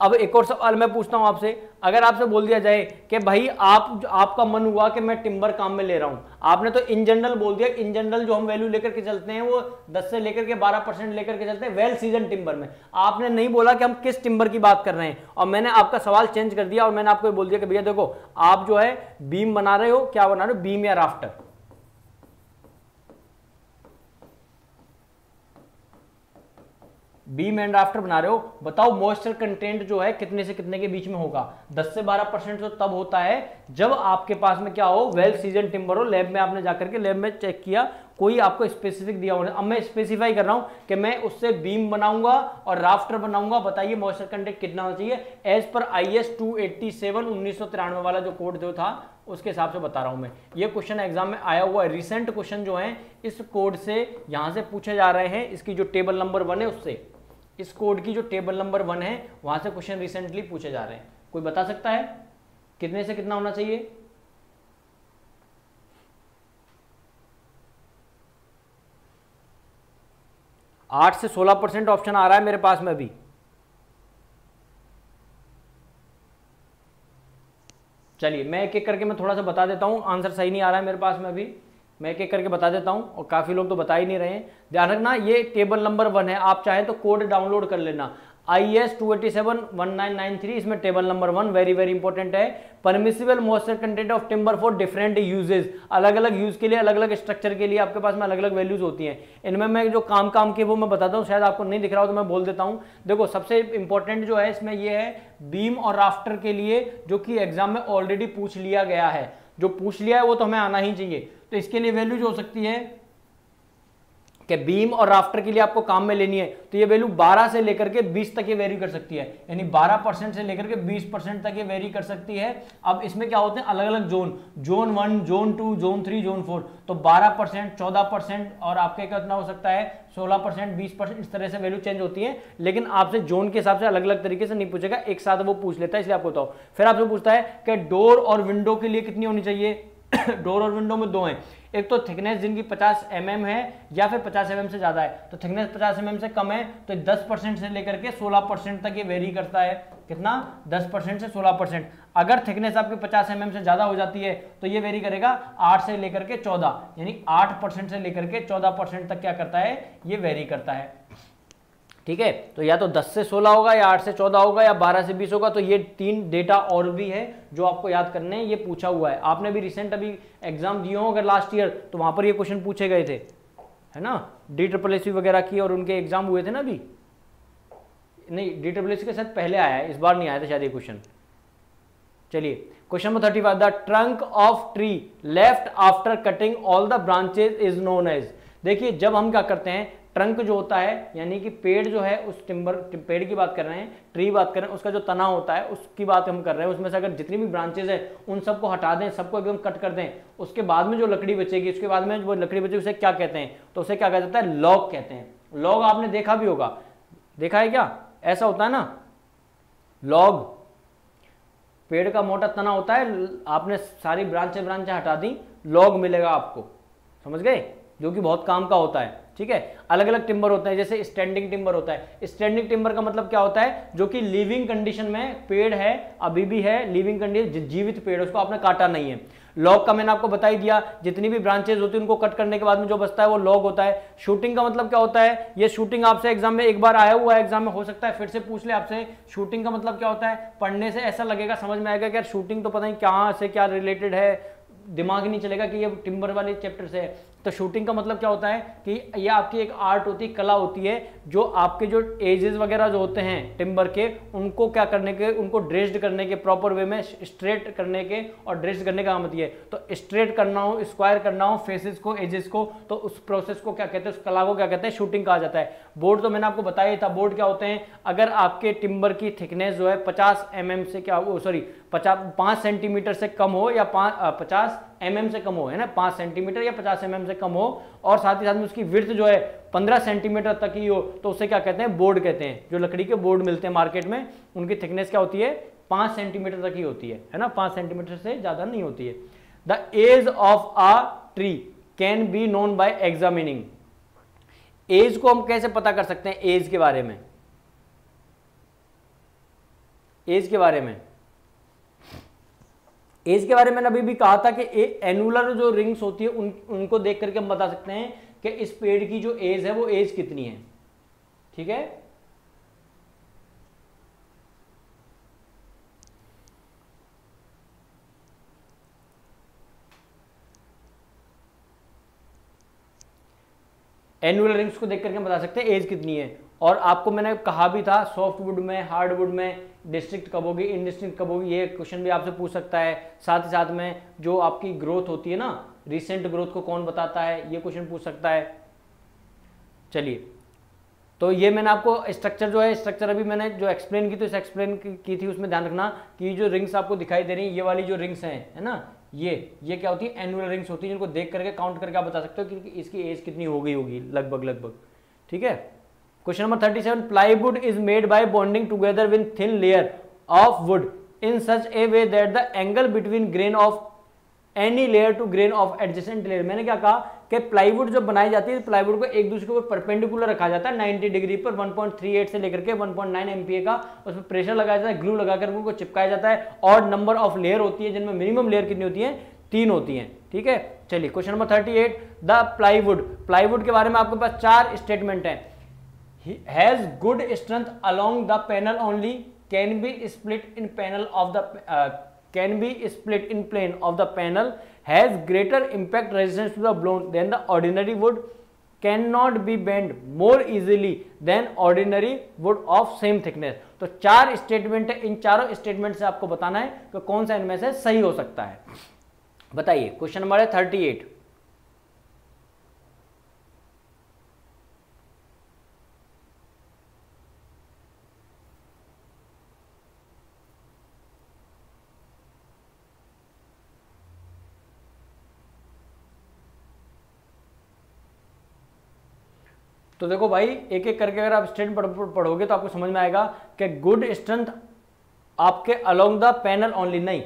अब एक और सवाल मैं पूछता हूँ आपसे। अगर आपसे बोल दिया जाए कि भाई आप आपका मन हुआ कि मैं टिम्बर काम में ले रहा हूँ, आपने तो इन जनरल बोल दिया इन जनरल जो हम वैल्यू लेकर के चलते हैं वो 10 से लेकर के 12 परसेंट लेकर के चलते हैं वेल सीज़न टिम्बर में। आपने नहीं बोला कि हम किस टिम्बर की बात कर रहे हैं। और मैंने आपका सवाल चेंज कर दिया और मैंने आपको बोल दिया कि भैया देखो, आप जो है बीम बना रहे हो, क्या बना रहे हो? बीम या राफ्टर बीम एंड आफ्टर बना रहे हो, बताओ मॉइस्चर कंटेंट जो है कितने से कितने के बीच में होगा? 10 से 12 परसेंट तो तब होता है जब आपके पास में क्या हो वेल सीज़न टिम्बर हो लैब में आपने जाकर के लैब में चेक किया, कोई आपको स्पेसिफिक दिया होना अब मैं स्पेसिफाई कर रहा हूँ कि मैं उससे बीम बनाऊँगा और राफ्टर बनाऊँगा, बताइए मॉइस्चर कंटेंट कितना होना चाहिए। As per I S two eighty seven उन्नीस वाला जो कोड जो था, उसके हिसाब से बता रहा हूँ मैं। ये क्वेश्चन एग्ज़ाम में आया हुआ है। रिसेंट क्वेश्चन जो है, इस कोड से यहाँ से पूछे जा रहे हैं, इसकी जो टेबल नंबर वन है, उससे। इस कोड की जो टेबल नंबर वन है, वहाँ से क्वेश्चन रिसेंटली पूछे जा रहे हैं। कोई बता सकता है? कितने से कितना होना चाहिए? आठ से सोलह परसेंट ऑप्शन आ रहा है मेरे पास में अभी। चलिए, मैं एक एक करके मैं थोड़ा सा बता देता हूँ। आंसर सही नहीं आ रहा है मेरे पास में अभी। मैं एक एक करके बता देता हूँ, और काफ़ी लोग तो बता ही नहीं रहे ध्यान रखना, ये टेबल नंबर वन है। आप चाहें तो कोड डाउनलोड कर लेना। I S two eighty seven one nine nine three इसमें table number one very very important है। Permissible moisture content of timber for different usages अलग अलग यूज़ के लिए अलग अलग स्ट्रक्चर के लिए आपके पास में अलग अलग वैल्यूज़ होती हैं। इनमें मैं जो काम काम के वो मैं बताता हूँ, शायद आपको नहीं दिख रहा हो तो मैं बोल देता हूँ। देखो, सबसे इंपॉर्टेंट जो है, इसमें यह है बीम और राफ्टर के लिए, जो कि एग्ज़ाम में ऑलरेडी पूछ लिया गया है। जो पूछ लिया है वो तो हमें आना ही चाहिए। तो इसके लिए वैल्यू जो हो सकती है कि बीम और राफ्टर के लिए आपको काम में लेनी है तो ये वैल्यू 12 से लेकर के 20 तक ये वेरी कर सकती है। यानी 12 परसेंट से लेकर के 20 परसेंट तक ये वेरी कर सकती है। अब इसमें क्या होते हैं? अलग अलग zone zone one zone two zone three zone four तो 12 परसेंट, चौदह परसेंट और आपके कितना हो सकता है? 16 परसेंट, बीस परसेंट इस तरह से वैल्यू चेंज होती है, लेकिन आपसे जोन के हिसाब से अलग अलग तरीके से नहीं पूछेगा, एक साथ वो पूछ लेता है, इसलिए आपको बताओ। फिर आपसे पूछता है कि डोर और विंडो के लिए कितनी होनी चाहिए? [coughs] डोर और विंडो में दो हैं। एक तो थिकनेस जिनकी 50 एम mm है, या फिर 50 एम mm से ज़्यादा है। तो थिकनेस 50 एम mm से कम है तो 10 परसेंट से लेकर के 16 परसेंट तक ये वेरी करता है। कितना? 10 परसेंट से 16 परसेंट। अगर थिकनेस आपकी 50 एम mm से ज़्यादा हो जाती है तो ये वेरी करेगा 8 से लेकर के 14 यानी 8 परसेंट से लेकर के 14 परसेंट तक क्या करता है? ये वेरी करता है। ठीक है? तो या तो 10 से 16 होगा या 8 से 14 होगा या 12 से 20 होगा तो ये तीन डेटा और भी है जो आपको याद करने हैं, ये पूछा हुआ है। आपने भी रिसेंट अभी एग्ज़ाम दिए हो अगर लास्ट ईयर तो वहाँ पर ये क्वेश्चन पूछे गए थे। है ना? डी ट्रिपल एस वगैरह की और उनके एग्ज़ाम हुए थे ना अभी? नहीं डी ट्रिपल एस के साथ पहले आया इस बार नहीं आया था शायद ये क्वेश्चन चलिए question number thirty five the trunk of tree left after cutting all the branches is known as देखिए, जब हम क्या करते हैं ट्रंक जो होता है, यानी कि पेड़ जो है, उस टिम्बर पेड़ की बात कर रहे हैं, ट्री बात कर रहे हैं, उसका जो तना होता है, उसकी बात हम कर रहे हैं। उसमें से अगर जितनी भी ब्रांचेज है, उन सबको हटा दें, सबको एकदम कट कर दें। उसके बाद में जो लकड़ी बचेगी, उसके बाद में जो लकड़ी बचेगी उसे क्या कहते हैं? तो उसे क्या कहा जाता है? लॉग कहते हैं। लॉग आपने देखा भी होगा। देखा है क्या? ऐसा होता है ना? लॉग, पेड़ का मोटा तना होता है, आपने सारी ब्रांचें ब्रांचें हटा दी, लॉग मिलेगा आपको। समझ गए? जो कि बहुत काम का होता है। ठीक है? अलग अलग टिम्बर होते हैं, जैसे स्टैंडिंग टिम्बर होता है। स्टैंडिंग टिम्बर का मतलब क्या होता है? जो कि लिविंग कंडीशन में पेड़ है, अभी भी है लिविंग कंडीशन जीवित पेड़ उसको आपने काटा नहीं है। लॉग का मैंने आपको बता ही दिया, जितनी भी ब्रांचेज होती है, उनको कट करने के बाद में जो बचता है, वो लॉग होता है। शूटिंग का मतलब क्या होता है? ये शूटिंग आपसे एग्ज़ाम में एक बार आया हुआ एग्ज़ाम में हो सकता है, फिर से पूछ ले आपसे। शूटिंग का मतलब क्या होता है? पढ़ने से ऐसा लगेगा, समझ में आएगा कि यार शूटिंग तो पता नहीं कहाँ से क्या रिलेटेड है। दिमाग नहीं चलेगा कि ये टिम्बर वाले चैप्टर से है। तो शूटिंग का मतलब क्या होता है कि ये आपकी एक आर्ट होती है, कला होती है, जो आपके जो एजेस वगैरह जो होते हैं टिम्बर के, उनको क्या करने के, उनको ड्रेस्ड करने के प्रॉपर वे में स्ट्रेट करने के और ड्रेस्ड करने का काम होती है। तो स्ट्रेट करना हो स्क्वायर करना हो फेसेस को एजेस को तो उस प्रोसेस को क्या कहते हैं, उस कला को क्या कहते हैं शूटिंग कहा जाता है। बोर्ड तो मैंने आपको बताया था बोर्ड क्या होते हैं, अगर आपके टिम्बर की थिकनेस जो है, पचास एम mm से क्या सॉरी पचास, पाँच सेंटीमीटर से कम हो या पाँच पचास एम mm से कम हो, है ना? पाँच सेंटीमीटर या पचास एम mm से कम हो और साथ ही साथ में उसकी विर्थ जो है पंद्रह सेंटीमीटर तक ही हो तो उसे क्या कहते हैं? बोर्ड कहते हैं। जो लकड़ी के बोर्ड मिलते हैं मार्केट में, उनकी थिकनेस क्या होती है? पाँच सेंटीमीटर तक ही होती है है ना? पाँच सेंटीमीटर से ज़्यादा नहीं होती है। The age of a tree can be known by examining age को हम कैसे पता कर सकते हैं? एज के बारे में। एज के बारे में। एज के बारे में अभी भी कहा था कि एनुलर जो रिंग्स होती है, उन, उनको देख करके हम बता सकते हैं कि इस पेड़ की जो एज है, वो एज कितनी है। ठीक है? एनुअल रिंग्स को देख करके बता सकते हैं एज कितनी है। और आपको मैंने कहा भी था सॉफ्टवुड में हार्डवुड में डिस्ट्रिक्ट कब होगी इन डिस्ट्रिक्ट कब होगी, ये क्वेश्चन भी आपसे पूछ सकता है। साथ ही साथ में जो आपकी ग्रोथ होती है ना रिसेंट ग्रोथ को कौन बताता है, ये क्वेश्चन पूछ सकता है। चलिए तो ये मैंने आपको स्ट्रक्चर जो है स्ट्रक्चर अभी मैंने जो एक्सप्लेन की तो इस एक्सप्लेन की थी, उसमें ध्यान रखना कि जो रिंग्स आपको दिखाई दे रही है, ये वाली जो रिंग्स हैं, है ना, ये ये क्या होती है एनुअल रिंग्स होती है, जिनको देख करके काउंट करके आप बता सकते हो कि इसकी एज कितनी हो गई होगी, लगभग लगभग, ठीक है? Question number thirty seven plywood is made by bonding together with thin layer of wood in such a way that the angle between grain of any layer to grain of adjacent layer मैंने क्या कहा कि plywood जब बनाई जाती है plywood को एक दूसरे के ऊपर परपेंडिकुलर रखा जाता है 90 डिग्री पर 1.38 से लेकर के 1.9 एमपीए का उसमें प्रेशर लगाया जाता है ग्लू लगाकर उनको चिपकाया जाता है, और नंबर ऑफ़ लेयर होती है, जिनमें मिनिमम लेयर कितनी होती है? तीन होती है। ठीक है? चलिए question number thirty eight the plywood plywood के बारे में आपके पास चार स्टेटमेंट है। Has good strength along the panel only can be split in panel of the can be split in plane of the panel has greater impact resistance to the blown than the ordinary wood can not be bend more easily than ordinary wood of same thickness तो चार statement है इन चारों statement से आपको बताना है कि कौन सा इनमें से सही हो सकता है। बताइए क्वेश्चन नंबर है थर्टी एट तो देखो भाई एक एक करके अगर आप स्ट्रेंथ पढ़ोगे तो आपको समझ में आएगा कि गुड स्ट्रेंथ आपके अलोंग द पैनल ओनली नहीं।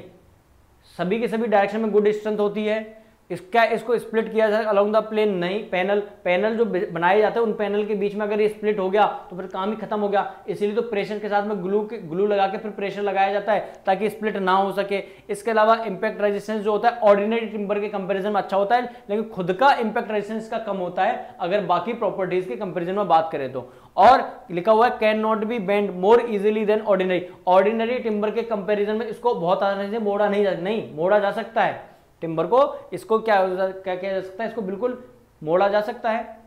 सभी के सभी डायरेक्शन में गुड स्ट्रेंथ होती है। इसका इसको स्प्लिट किया जाए अलोंग द प्लेन नहीं पैनल पैनल जो बनाए जाते हैं, उन पैनल के बीच में अगर ये स्प्लिट हो गया तो फिर काम ही खत्म हो गया। इसीलिए तो प्रेशर के साथ में ग्लू के ग्लू लगा के फिर प्रेशर लगाया जाता है, ताकि स्प्लिट ना हो सके। इसके अलावा इंपैक्ट रेजिस्टेंस जो होता है ऑर्डिनरी टिम्बर के कंपेरिजन में अच्छा होता है, लेकिन खुद का इंपैक्ट रेजिस्टेंस का कम होता है, अगर बाकी प्रॉपर्टीज़ के कंपेरिजन में बात करें तो। और लिखा हुआ है can not be bend more easily than ordinary ordinary timber के कंपेरिजन में इसको बहुत आसानी से मोड़ा नहीं जा, नहीं, मोड़ा जा सकता है। टिम्बर को, इसको क्या क्या किया जा सकता है? इसको बिल्कुल मोड़ा जा सकता है।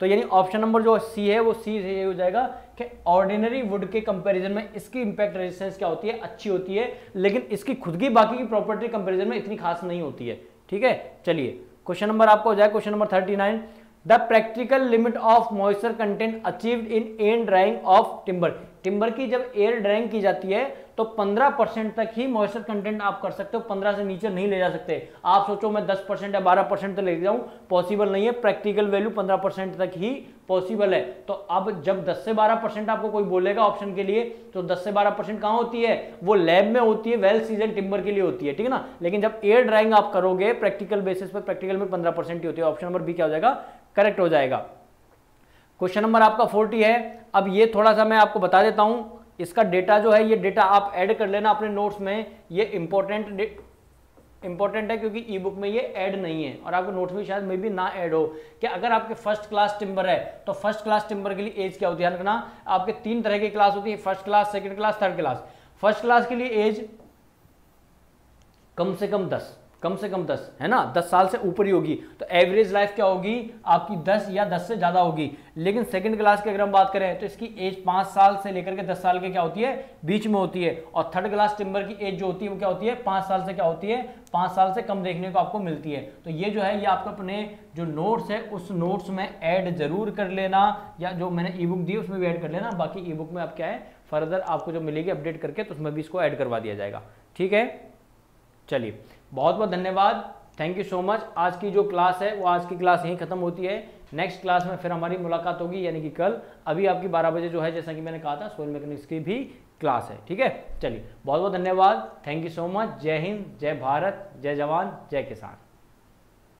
तो यानी ऑप्शन नंबर जो सी है, वो सी से ये हो जाएगा कि ऑर्डिनरी वुड के कंपैरिजन में इसकी इंपैक्ट रेजिस्टेंस क्या होती है? अच्छी होती है, लेकिन इसकी खुद की बाकी की प्रॉपर्टी कंपैरिजन में इतनी खास नहीं होती है। ठीक है? चलिए क्वेश्चन नंबर आपको हो जाए question number thirty nine the practical limit of moisture content achieved in an drying of timber timber की जब एयर ड्राइंग की जाती है तो 15 परसेंट तक ही मॉइस्चर कंटेंट आप कर सकते हो 15 से नीचे नहीं ले जा सकते। आप सोचो मैं 10 परसेंट या 12 परसेंट तक ले जाऊँ पॉसिबल नहीं है प्रैक्टिकल वैल्यू 15 परसेंट तक ही पॉसिबल है। तो अब जब 10 से 12 परसेंट आपको कोई बोलेगा ऑप्शन के लिए तो 10 से 12 परसेंट कहाँ होती है? वो लैब में होती है वेल सीज़न टिम्बर के लिए होती है, ठीक है ना? लेकिन जब एयर ड्राइंग आप करोगे प्रैक्टिकल बेसिस पर प्रैक्टिकल में पंद्रह ही होती है। ऑप्शन नंबर बी क्या हो जाएगा? करेक्ट हो जाएगा। क्वेश्चन नंबर आपका फोर्टी है। अब ये थोड़ा सा मैं आपको बता देता हूँ, इसका डेटा जो है, ये डेटा आप ऐड कर लेना अपने नोट्स में। ये इंपॉर्टेंट इंपॉर्टेंट है क्योंकि ई बुक में ये ऐड नहीं है। और आपके नोट्स में शायद मे भी ना ऐड हो। कि अगर आपके फ़र्स्ट क्लास टिम्बर है तो फ़र्स्ट क्लास टिम्बर के लिए एज क्या होती है? ध्यान रखना, आपके तीन तरह की क्लास होती है। First class second class third class first class के लिए एज कम से कम दस। कम से कम 10 है ना? 10 साल से ऊपर ही होगी। तो एवरेज लाइफ क्या होगी? आपकी 10 या 10 से ज़्यादा होगी। लेकिन सेकंड क्लास की अगर हम बात करें तो इसकी एज 5 साल से लेकर के 10 साल के क्या होती है? बीच में होती है। और थर्ड क्लास टिम्बर की एज जो होती है, वो क्या होती है? 5 साल से क्या होती है? 5 साल से कम देखने को आपको मिलती है। तो ये जो है, ये आपको अपने जो नोट्स है, उस नोट्स में ऐड ज़रूर कर लेना, या जो मैंने ई बुक दी उसमें भी ऐड कर लेना। बाकी ई बुक में आप क्या है फर्दर आपको जो मिलेगी अपडेट करके तो उसमें भी इसको ऐड करवा दिया जाएगा। ठीक है? चलिए। बहुत बहुत धन्यवाद। थैंक यू सो मच आज की जो क्लास है, वो आज की क्लास यहीं खत्म होती है। नेक्स्ट क्लास में फिर हमारी मुलाकात होगी, यानी कि कल। अभी आपकी 12 बजे जो है, जैसा कि मैंने कहा था सोल मैकेनिक्स की भी क्लास है, ठीक है? चलिए, बहुत बहुत धन्यवाद। थैंक यू सो मच जय हिंद, जय भारत, जय जवान, जय किसान।